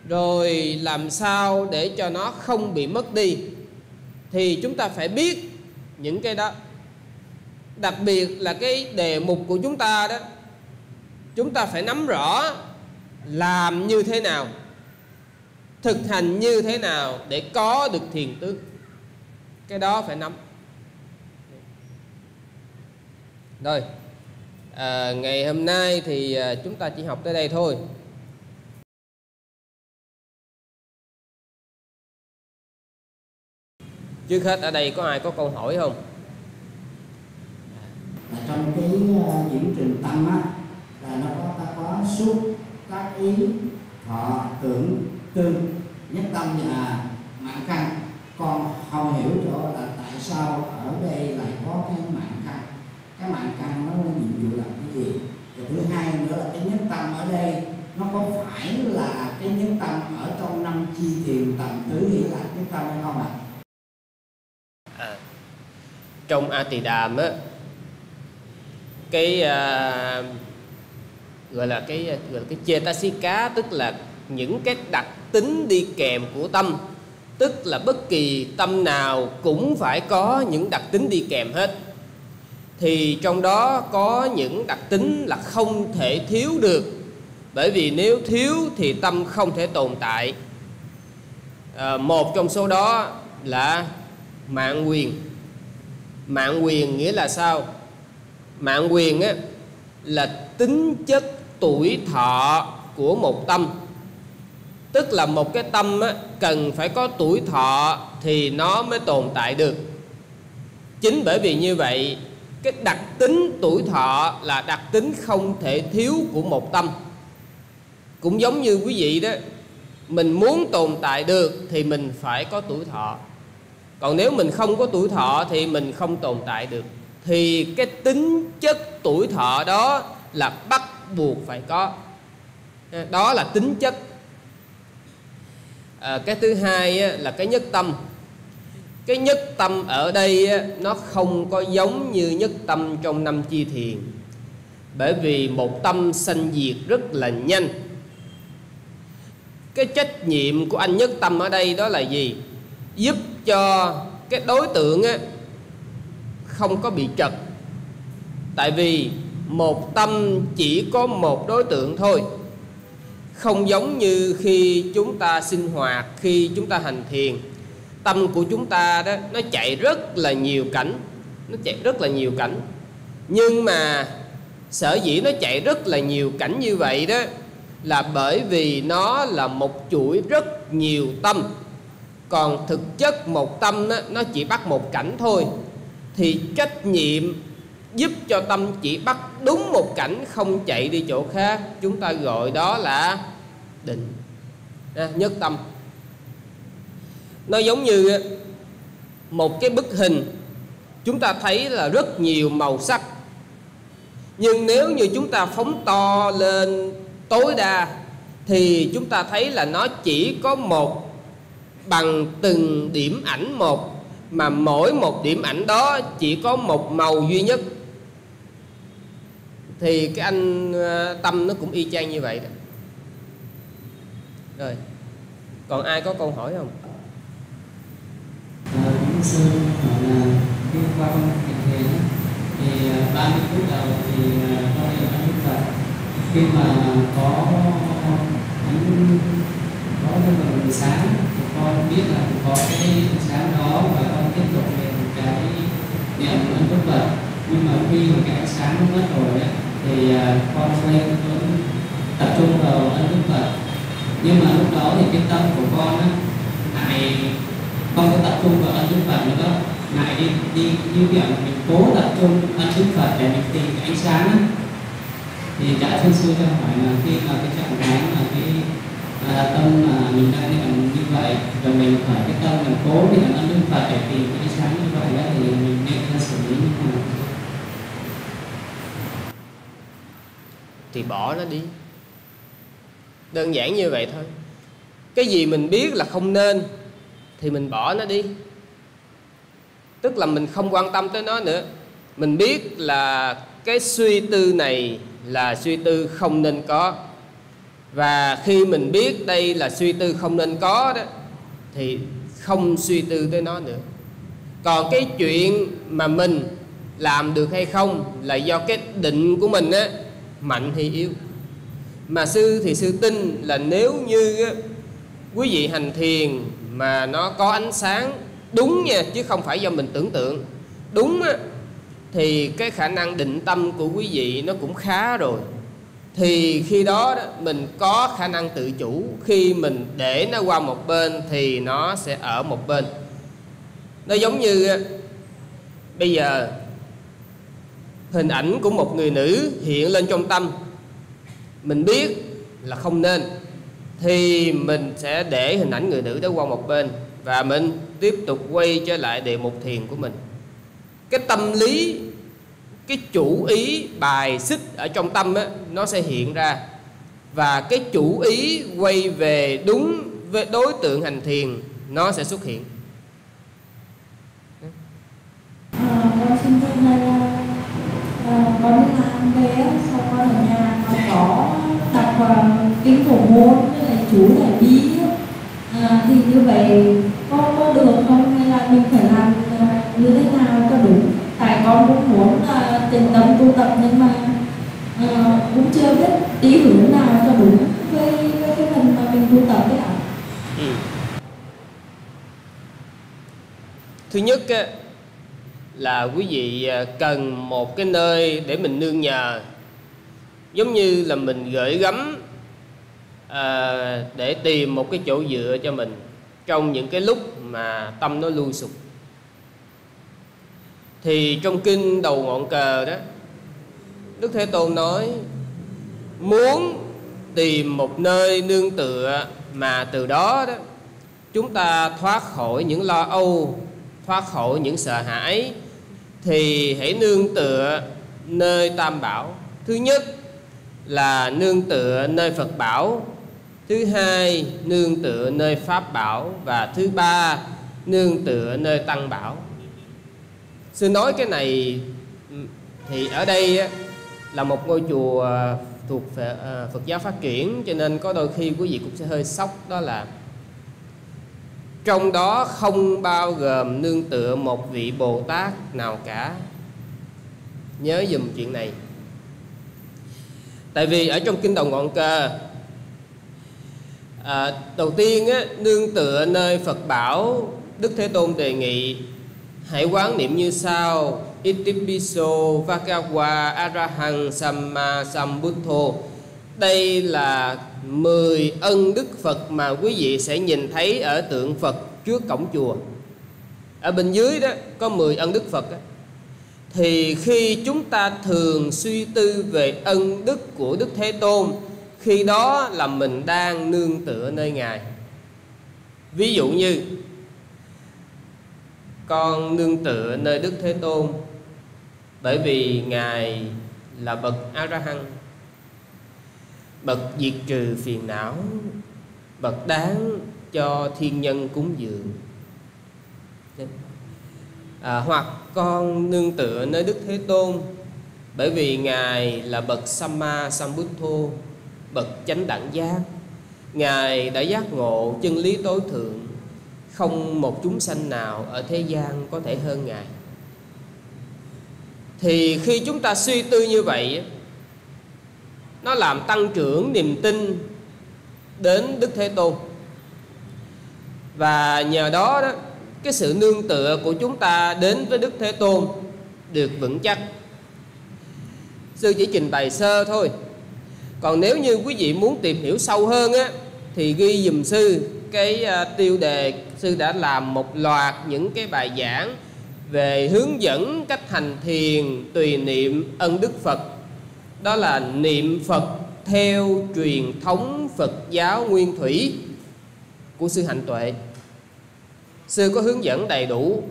rồi làm sao để cho nó không bị mất đi, thì chúng ta phải biết những cái đó. Đặc biệt là cái đề mục của chúng ta đó, chúng ta phải nắm rõ làm như thế nào thực hành như thế nào để có được thiền tướng? Cái đó phải nắm. Rồi à, ngày hôm nay thì à, chúng ta chỉ học tới đây thôi. Trước hết ở đây có ai có câu hỏi không? Trong cái à, diễn trình tâm á là nó có ta có suốt các ý thọ tưởng tư nhất tâm và mạng căn. Con không hiểu chỗ là tại sao ở đây lại có cái mạng căn. Cái mạng căn nó nhiệm vụ làm cái gì? Và thứ hai nữa là cái nhất tâm ở đây nó có phải là cái nhất tâm ở trong năm chi thiền tầm tứ hỷ là nhất tâm hay không ạ? À? à, trong a tỳ đàm á cái uh, gọi là cái gọi là cái cetasika tức là những cái đặc tính đi kèm của tâm. Tức là bất kỳ tâm nào cũng phải có những đặc tính đi kèm hết. Thì trong đó có những đặc tính là không thể thiếu được. Bởi vì nếu thiếu thì tâm không thể tồn tại. À, một trong số đó là mạng quyền. Mạng quyền nghĩa là sao? Mạng quyền á, là tính chất tuổi thọ của một tâm. Tức là một cái tâm á, cần phải có tuổi thọ thì nó mới tồn tại được. Chính bởi vì như vậy cái đặc tính tuổi thọ là đặc tính không thể thiếu của một tâm. Cũng giống như quý vị đó mình muốn tồn tại được thì mình phải có tuổi thọ. Còn nếu mình không có tuổi thọ thì mình không tồn tại được. Thì cái tính chất tuổi thọ đó là bắt buộc phải có. Ờ, đó là tính chất. À, cái thứ hai là cái nhất tâm. Cái nhất tâm ở đây nó không có giống như nhất tâm trong năm chi thiền. Bởi vì một tâm sanh diệt rất là nhanh. Cái trách nhiệm của anh nhất tâm ở đây đó là gì? Giúp cho cái đối tượng không có bị trật. Tại vì một tâm chỉ có một đối tượng thôi. Không giống như khi chúng ta sinh hoạt khi chúng ta hành thiền. Tâm của chúng ta đó nó chạy rất là nhiều cảnh. Nó chạy rất là nhiều cảnh. Nhưng mà sở dĩ nó chạy rất là nhiều cảnh như vậy đó là bởi vì nó là một chuỗi rất nhiều tâm. Còn thực chất một tâm đó, nó chỉ bắt một cảnh thôi. Thì trách nhiệm giúp cho tâm chỉ bắt đúng một cảnh không chạy đi chỗ khác. Chúng ta gọi đó là định à, nhất tâm. Nó giống như một cái bức hình. Chúng ta thấy là rất nhiều màu sắc. Nhưng nếu như chúng ta phóng to lên tối đa thì chúng ta thấy là nó chỉ có một bằng từng điểm ảnh một. Mà mỗi một điểm ảnh đó chỉ có một màu duy nhất thì cái anh ờ, tâm nó cũng y chang như vậy đó. Rồi còn ai có câu hỏi không? À, sư hỏi là khi qua con thiền thiền thì ờ, 30 mươi phút đầu thì con hiểu ăn đức phật khi mà có ánh có cái buổi sáng thì con biết là có cái sáng đó và con tiếp tục về cái niệm vẫn đức phật nhưng mà khi mà cái sáng nó mất rồi ấy, thì à, con quay tập trung vào ăn đức phật. Nhưng mà lúc đó thì cái tâm của con á, lại không có tập trung vào ân đức phật nữa lại đi đi, như kiểu mình cố tập trung ân đức phật để mình tìm cái ánh sáng á. Thì đã thân sư cho hỏi là khi mà cái trạng thái mà cái là tâm mà mình đang như vậy, rồi mình phải, cái tâm mình cố để ân đức phật để tìm cái ánh sáng như vậy đó thì mình nên ra xử lý như thế nào thì bỏ nó đi. Đơn giản như vậy thôi. Cái gì mình biết là không nên, thì mình bỏ nó đi. Tức là mình không quan tâm tới nó nữa. Mình biết là cái suy tư này là suy tư không nên có. Và khi mình biết đây là suy tư không nên có đó, thì không suy tư tới nó nữa. Còn cái chuyện mà mình làm được hay không là do cái định của mình á mạnh hay yếu. Mà sư thì sư tin là nếu như quý vị hành thiền mà nó có ánh sáng đúng nha chứ không phải do mình tưởng tượng. Đúng á, thì cái khả năng định tâm của quý vị nó cũng khá rồi. Thì khi đó, đó mình có khả năng tự chủ. Khi mình để nó qua một bên thì nó sẽ ở một bên. Nó giống như bây giờ hình ảnh của một người nữ hiện lên trong tâm. Mình biết là không nên thì mình sẽ để hình ảnh người nữ đó qua một bên và mình tiếp tục quay trở lại đề mục thiền của mình. Cái tâm lý cái chủ ý bài xích ở trong tâm á, nó sẽ hiện ra. Và cái chủ ý quay về đúng với đối tượng hành thiền nó sẽ xuất hiện. Đi á, sau con ở nhà con có đọc kinh phổ môn với lại chú giải bi à, thì như vậy có có được không? Hay là mình phải làm à, như thế nào cho đúng? Tại con cũng muốn là tình tâm tu tập nhưng mà à, cũng chưa biết đi hướng nào cho đúng với, với cái phần mà mình tu tập đấy ạ. Ừ. Thứ nhất là quý vị à, cần một cái nơi để mình nương nhờ. Giống như là mình gửi gắm à, để tìm một cái chỗ dựa cho mình trong những cái lúc mà tâm nó lui sụp. Thì trong kinh đầu ngọn cờ đó Đức Thế Tôn nói muốn tìm một nơi nương tựa mà từ đó đó chúng ta thoát khỏi những lo âu thoát khỏi những sợ hãi thì hãy nương tựa nơi tam bảo. Thứ nhất là nương tựa nơi phật bảo. Thứ hai, nương tựa nơi pháp bảo. Và thứ ba, nương tựa nơi tăng bảo. Sư nói cái này thì ở đây là một ngôi chùa thuộc à, Phật giáo phát triển, cho nên có đôi khi quý vị cũng sẽ hơi sốc, đó là trong đó không bao gồm nương tựa một vị Bồ Tát nào cả. Nhớ dùm chuyện này. Tại vì ở trong kinh đầu ngọn cờ à, đầu tiên á, nương tựa nơi Phật bảo Đức Thế Tôn đề nghị hãy quán niệm như sau Itipiso Vakawa Arahang Samma Sambuddho đây là 10 ân đức Phật mà quý vị sẽ nhìn thấy ở tượng Phật trước cổng chùa. Ở bên dưới đó có 10 ân đức Phật đó. Thì khi chúng ta thường suy tư về ân đức của Đức Thế Tôn, Khi đó là mình đang nương tựa nơi Ngài. Ví dụ như, con nương tựa nơi Đức Thế Tôn bởi vì ngài là bậc A-ra-hăng bậc diệt trừ phiền não bậc đáng cho thiên nhân cúng dường. À, hoặc con nương tựa nơi đức thế tôn bởi vì ngài là bậc samma sambuddho bậc chánh đẳng giác. Ngài đã giác ngộ chân lý tối thượng không một chúng sanh nào ở thế gian có thể hơn ngài. Thì khi chúng ta suy tư như vậy nó làm tăng trưởng niềm tin đến đức thế tôn. Và nhờ đó đó, cái sự nương tựa của chúng ta đến với đức thế tôn được vững chắc. Sư chỉ trình bày sơ thôi. Còn nếu như quý vị muốn tìm hiểu sâu hơn á, thì ghi dùm sư cái à, tiêu đề sư đã làm một loạt những cái bài giảng về hướng dẫn cách hành thiền tùy niệm ân đức Phật đó là niệm Phật theo truyền thống Phật giáo nguyên thủy của sư hạnh tuệ. Sư có hướng dẫn đầy đủ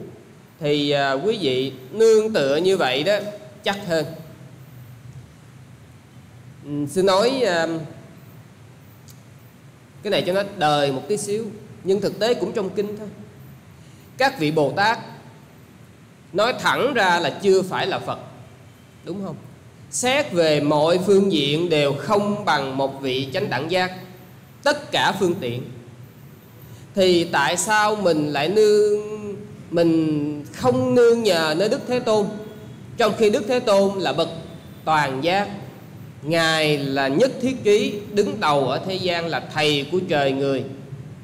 thì à, quý vị nương tựa như vậy đó chắc hơn. Ừ, sư nói à, cái này cho nó đời một tí xíu nhưng thực tế cũng trong kinh thôi. Các vị bồ tát nói thẳng ra là chưa phải là phật đúng không? Xét về mọi phương diện đều không bằng một vị chánh đẳng giác, tất cả phương tiện. Thì tại sao mình lại nương, mình không nương nhờ nơi đức thế tôn? Trong khi đức thế tôn là bậc toàn giác, ngài là nhất thiết trí đứng đầu ở thế gian là thầy của trời người,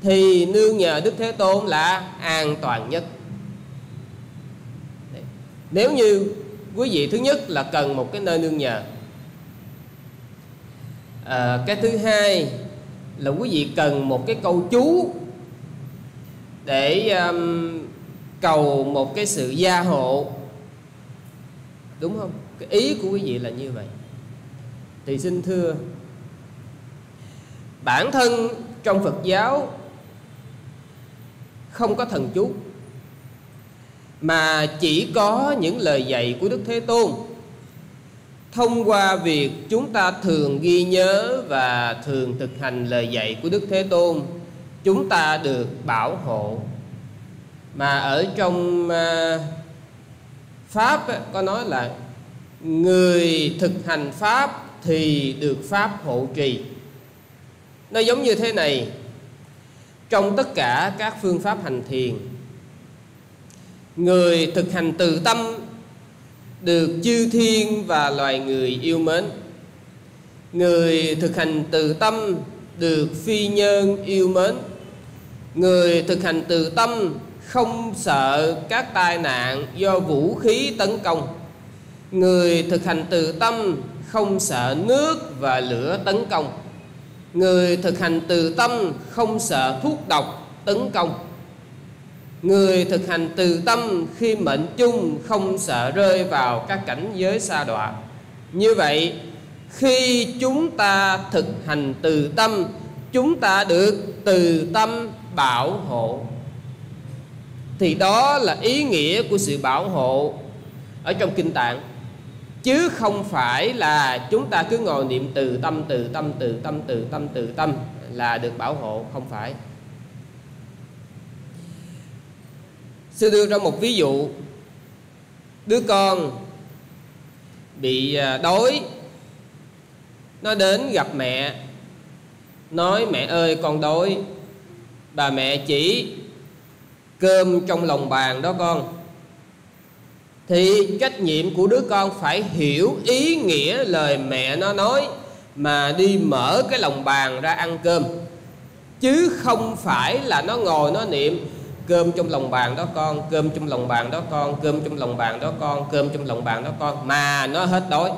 thì nương nhờ đức thế tôn là an toàn nhất. Nếu như quý vị thứ nhất là cần một cái nơi nương nhờ. À, cái thứ hai là quý vị cần một cái câu chú để um, cầu một cái sự gia hộ. Đúng không? Cái ý của quý vị là như vậy. Thì xin thưa bản thân trong phật giáo không có thần chú mà chỉ có những lời dạy của Đức Thế Tôn. Thông qua việc chúng ta thường ghi nhớ và thường thực hành lời dạy của Đức Thế Tôn, chúng ta được bảo hộ. Mà ở trong à, pháp có nói là người thực hành pháp thì được pháp hộ trì. Nó giống như thế này. Trong tất cả các phương pháp hành thiền người thực hành từ tâm được chư thiên và loài người yêu mến. Người thực hành từ tâm được phi nhân yêu mến. Người thực hành từ tâm không sợ các tai nạn do vũ khí tấn công. Người thực hành từ tâm không sợ nước và lửa tấn công. Người thực hành từ tâm không sợ thuốc độc tấn công người thực hành từ tâm khi mệnh chung không sợ rơi vào các cảnh giới xa đọa. Như vậy, khi chúng ta thực hành từ tâm, chúng ta được từ tâm bảo hộ. Thì đó là ý nghĩa của sự bảo hộ ở trong kinh tạng. Chứ không phải là chúng ta cứ ngồi niệm từ tâm từ tâm từ tâm từ tâm từ tâm là được bảo hộ. Không phải. Sư đưa ra một ví dụ. Đứa con bị à, đói. Nó đến gặp mẹ, nói, mẹ ơi, con đói. Bà mẹ chỉ cơm trong lòng bàn đó con. Thì trách nhiệm của đứa con phải hiểu ý nghĩa lời mẹ nó nói mà đi mở cái lòng bàn ra ăn cơm. Chứ không phải là nó ngồi nó niệm cơm trong lòng bàn đó con, cơm trong lòng bàn đó con, cơm trong lòng bàn đó con, cơm trong lòng bàn đó con. Mà nó hết đói.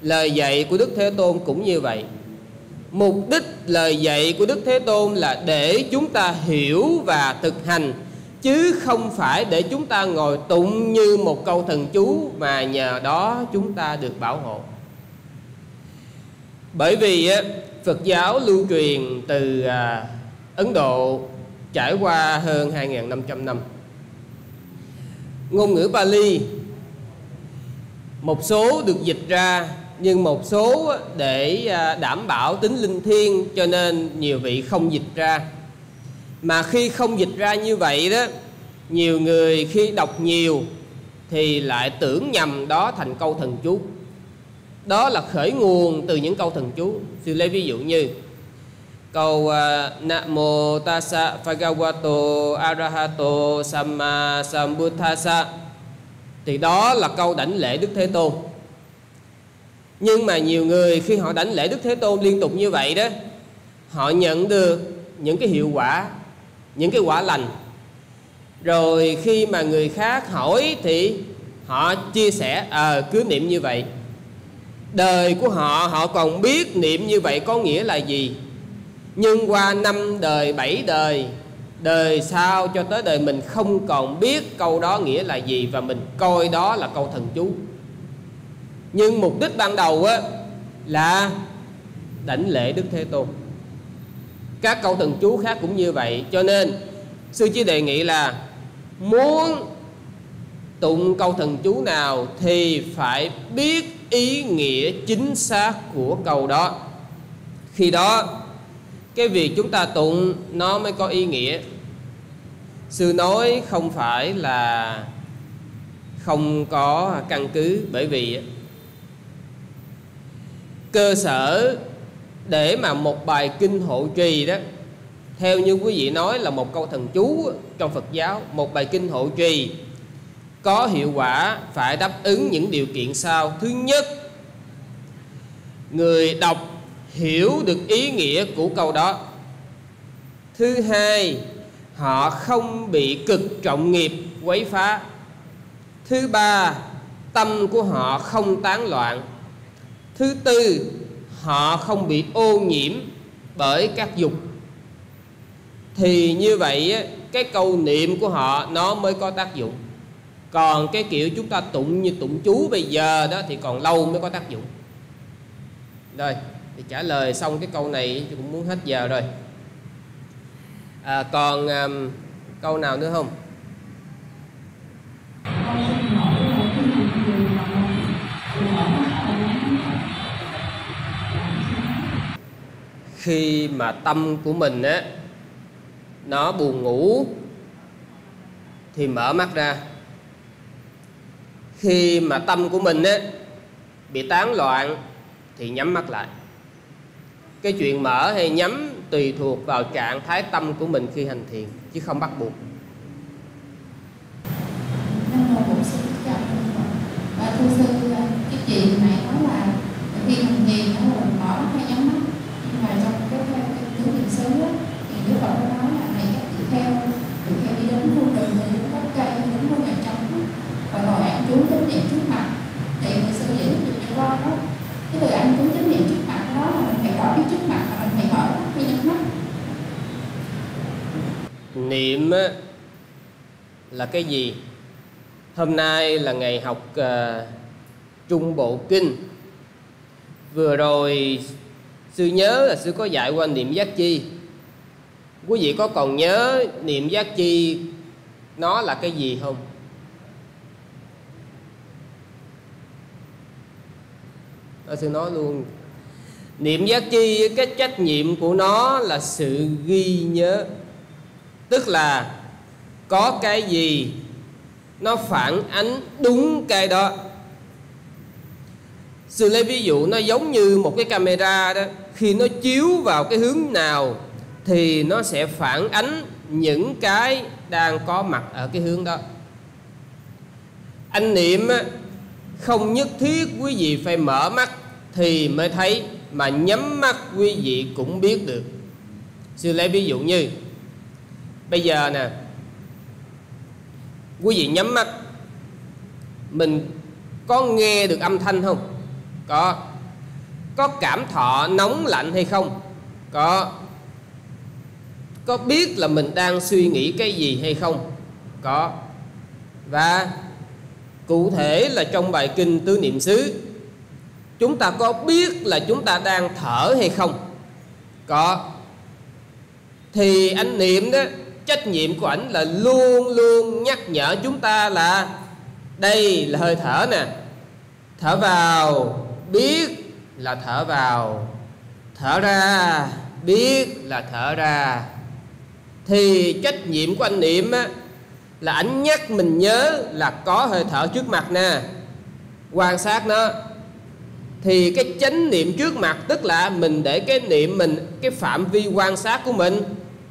Lời dạy của đức thế tôn cũng như vậy. Mục đích lời dạy của đức thế tôn là để chúng ta hiểu và thực hành, chứ không phải để chúng ta ngồi tụng như một câu thần chú mà nhờ đó chúng ta được bảo hộ. Bởi vì Phật giáo lưu truyền từ à, Ấn Độ trải qua hơn 2.500 năm ngôn ngữ Bali một số được dịch ra nhưng một số để à, đảm bảo tính linh thiêng cho nên nhiều vị không dịch ra. Mà khi không dịch ra như vậy đó, nhiều người khi đọc nhiều thì lại tưởng nhầm đó thành câu thần chú. Đó là khởi nguồn từ những câu thần chú. Sư lấy ví dụ như câu uh, à, Namo Tassa Bhagavato Arahato Samma Sambuddhasa. Thì đó là câu đảnh lễ Đức Thế Tôn. Nhưng mà nhiều người khi họ đảnh lễ Đức Thế Tôn liên tục như vậy đó họ nhận được những cái hiệu quả những cái quả lành. Rồi khi mà người khác hỏi thì họ chia sẻ à, cứ niệm như vậy. Đời của họ họ còn biết niệm như vậy có nghĩa là gì? Nhưng qua năm đời, bảy đời đời sau cho tới đời mình không còn biết câu đó nghĩa là gì và mình coi đó là câu thần chú. Nhưng mục đích ban đầu á, là đảnh lễ đức thế tôn. Các câu thần chú khác cũng như vậy. Cho nên, sư chỉ đề nghị là muốn tụng câu thần chú nào thì phải biết ý nghĩa chính xác của câu đó. Khi đó cái việc chúng ta tụng nó mới có ý nghĩa. Sư nói không phải là không có căn cứ, bởi vì cơ sở để mà một bài kinh hộ trì đó, theo như quý vị nói là một câu thần chú trong Phật giáo, một bài kinh hộ trì có hiệu quả phải đáp ứng những điều kiện sau. Thứ nhất, người đọc hiểu được ý nghĩa của câu đó. Thứ hai, họ không bị cực trọng nghiệp quấy phá. Thứ ba, tâm của họ không tán loạn. Thứ tư, họ không bị ô nhiễm bởi các dục. Thì như vậy cái câu niệm của họ nó mới có tác dụng. Còn cái kiểu chúng ta tụng như tụng chú bây giờ đó thì còn lâu mới có tác dụng. Rồi thì trả lời xong cái câu này tôi cũng muốn hết giờ rồi. À, còn um, câu nào nữa không? Khi mà tâm của mình á nó buồn ngủ thì mở mắt ra. Khi mà tâm của mình á bị tán loạn thì nhắm mắt lại cái chuyện mở hay nhắm tùy thuộc vào trạng thái tâm của mình khi hành thiền chứ không bắt buộc. Nam thưa sư, cái chuyện này nói là khi mình thiền nó mình mở mắt hay nhắm mắt. Nhưng mà trong cái cái tứ niệm xứ thì Đức Phật có nói là này các tỳ kheo tỳ kheo đi đến khu rừng thì đến gốc cây đi đến ngôi nhà trống và ngồi ăn trú chánh niệm trước mặt. Thì người sư giải thích được cho con đó cái từ ăn trú chánh niệm trước mặt đó là mình phải có cái trước mặt và mình phải mở mắt hay nhắm mắt niệm là cái gì? Hôm nay là ngày học uh, trung bộ kinh. Vừa rồi sư nhớ là sư có dạy qua niệm giác chi. Quý vị có còn nhớ niệm giác chi nó là cái gì không? Đó, sư nói luôn. Niệm giác chi cái trách nhiệm của nó là sự ghi nhớ tức là có cái gì nó phản ánh đúng cái đó. Sư lấy ví dụ nó giống như một cái camera đó. Khi nó chiếu vào cái hướng nào thì nó sẽ phản ánh những cái đang có mặt ở cái hướng đó. Anh niệm không nhất thiết quý vị phải mở mắt thì mới thấy, mà nhắm mắt quý vị cũng biết được. Sư lấy ví dụ như bây giờ nè, quý vị nhắm mắt. Mình có nghe được âm thanh không? Có. Có cảm thọ nóng lạnh hay không? Có. Có biết là mình đang suy nghĩ cái gì hay không? Có. Và cụ thể là trong bài kinh tứ niệm xứ, chúng ta có biết là chúng ta đang thở hay không? Có. Thì anh niệm đó trách nhiệm của ảnh là luôn luôn nhắc nhở chúng ta là đây là hơi thở nè. Thở vào biết là thở vào. Thở ra biết là thở ra. Thì trách nhiệm của anh niệm á, là ảnh nhắc mình nhớ là có hơi thở trước mặt nè. Quan sát nó. Thì cái chánh niệm trước mặt tức là mình để cái niệm mình cái phạm vi quan sát của mình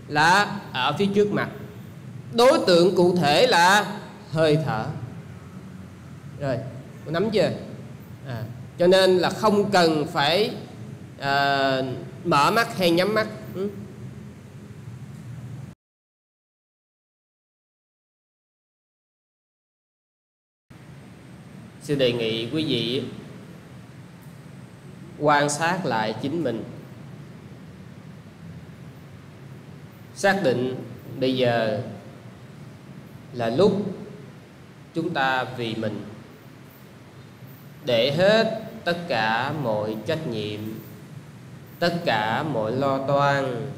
là ở phía trước mặt. Đối tượng cụ thể là hơi thở. Rồi cô nắm chưa? À, cho nên là không cần phải à, mở mắt hay nhắm mắt. Ừ. đề nghị quý vị quan sát lại chính mình. Xác định bây giờ là lúc chúng ta vì mình. Để hết tất cả mọi trách nhiệm, tất cả mọi lo toan,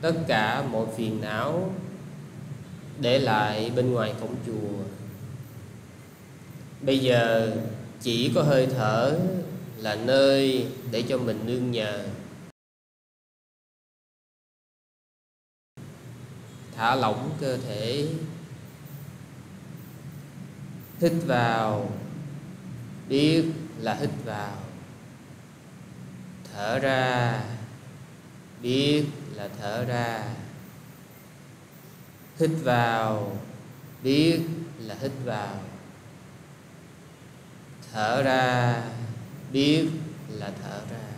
tất cả mọi phiền não để lại bên ngoài cổng chùa. Bây giờ chỉ có hơi thở là nơi để cho mình nương nhờ. Thả lỏng cơ thể. Hít vào. Biết là hít vào. Thở ra. Biết là thở ra. Hít vào. Biết là hít vào. Thở ra. Biết là thở ra.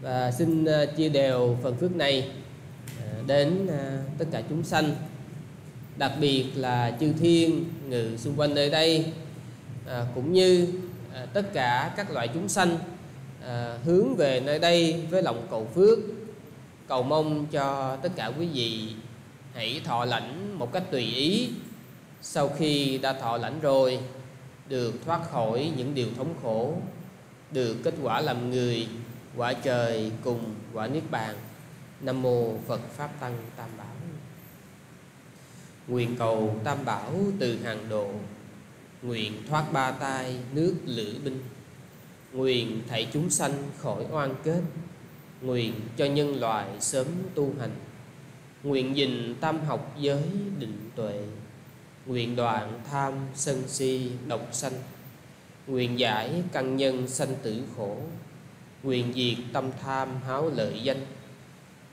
Và xin ờ, chia đều phần phước này ờ, đến ờ, tất cả chúng sanh. Đặc biệt là chư thiên, ngự xung quanh nơi đây cũng như tất cả các loại chúng sanh hướng về nơi đây với lòng cầu phước. Cầu mong cho tất cả quý vị hãy thọ lãnh một cách tùy ý. Sau khi đã thọ lãnh rồi, được thoát khỏi những điều thống khổ, được kết quả làm người quả trời cùng quả niết bàn. Nam mô phật pháp tăng tam bảo. Nguyện cầu tam bảo từ hàng độ. Nguyện thoát ba tai nước lữ binh. Nguyện thảy chúng sanh khỏi oan kết. Nguyện cho nhân loại sớm tu hành. Nguyện gìn tam học giới định tuệ. Nguyện đoạn tham sân si độc sanh. Nguyện giải căn nhân sanh tử khổ nguyện diệt tâm tham háo lợi danh.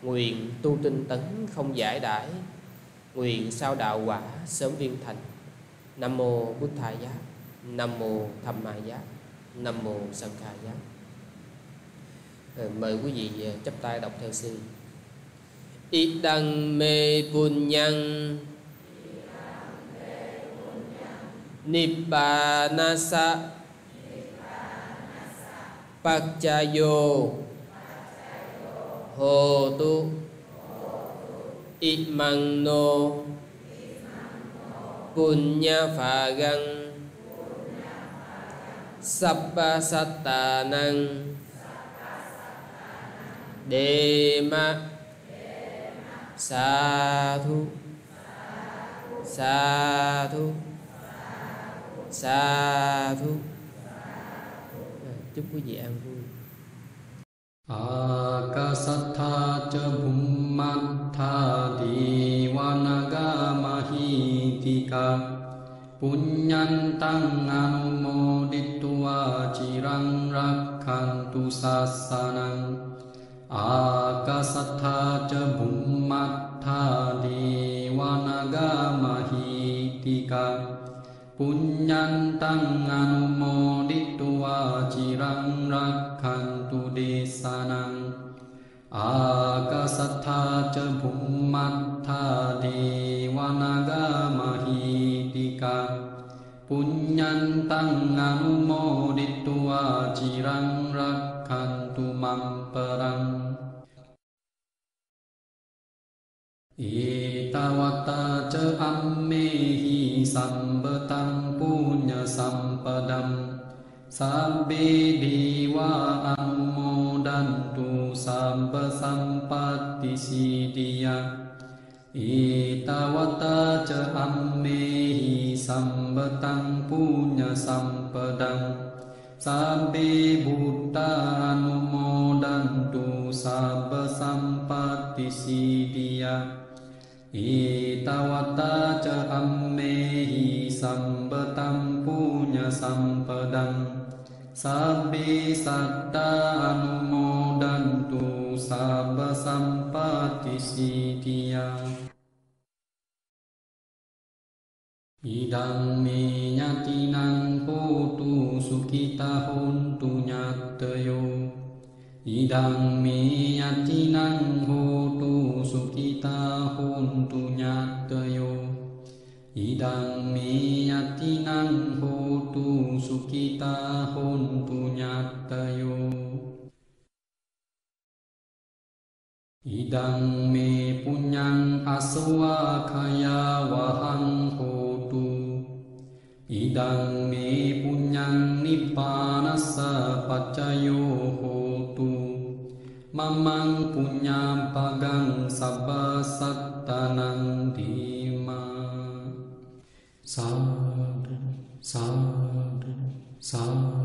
Nguyện tu tinh tấn không giải đãi. Nguyện sao đạo quả sớm viên thành. Nam mô bút thầy giá nam mô tham ma giá nam mô sanh khai giá ờ, mời quý vị ờ, chắp chấp tay đọc theo sư. Ít đăng mê nibbana sak. Pachayo Hồ tu. Imang no Punya Phagang Sapa Sattanang Dema. Sa thu Sa thu Sa thu Chúc quý vị an vui Akasatha cha bhummatha divanagamahitika Punyantang anumoditva chirang rakhantu sasanang Akasatha cha bhummatha divanagamahitika Punyantang anumoditva cirang rakhantu desanang. Akasatha ca bhummatha devanagamahitika Punyantang anumoditva cirang rakhantu mamparang. Itawata ca ammehi sambetang punya sampadam. සබ්බේ දීවා අම්මෝඩන්තු සම්බ සම්පත්තිසිටිය ඒතවතාච අම්මේහි සම්බතං පූඥ සම්පදං සබ්බේ බුට්ටානුමෝඩන්තු සබ්බ සම්පත්තිසිටිය ඒතවතාච අම්මේහි සම්බතම් පූඥ සම්පදං Sabi satta anumodantu sabba sampati sitiya. Idang me nyatinan putu sukita hontu nyatayo Idang me nyatinan putu sukita hontu nyatayo Idang me nyatinan putu sukita hontu ඉදං මේ පුඥං අසවාකයා වහන්හෝතු ඉදං මේ පුඥං නිපානස්ස පච්චයෝ හෝතු। මමං පුඥාම් පගං සබසත්තනන්දීම සාඩ සාඩ සාඩ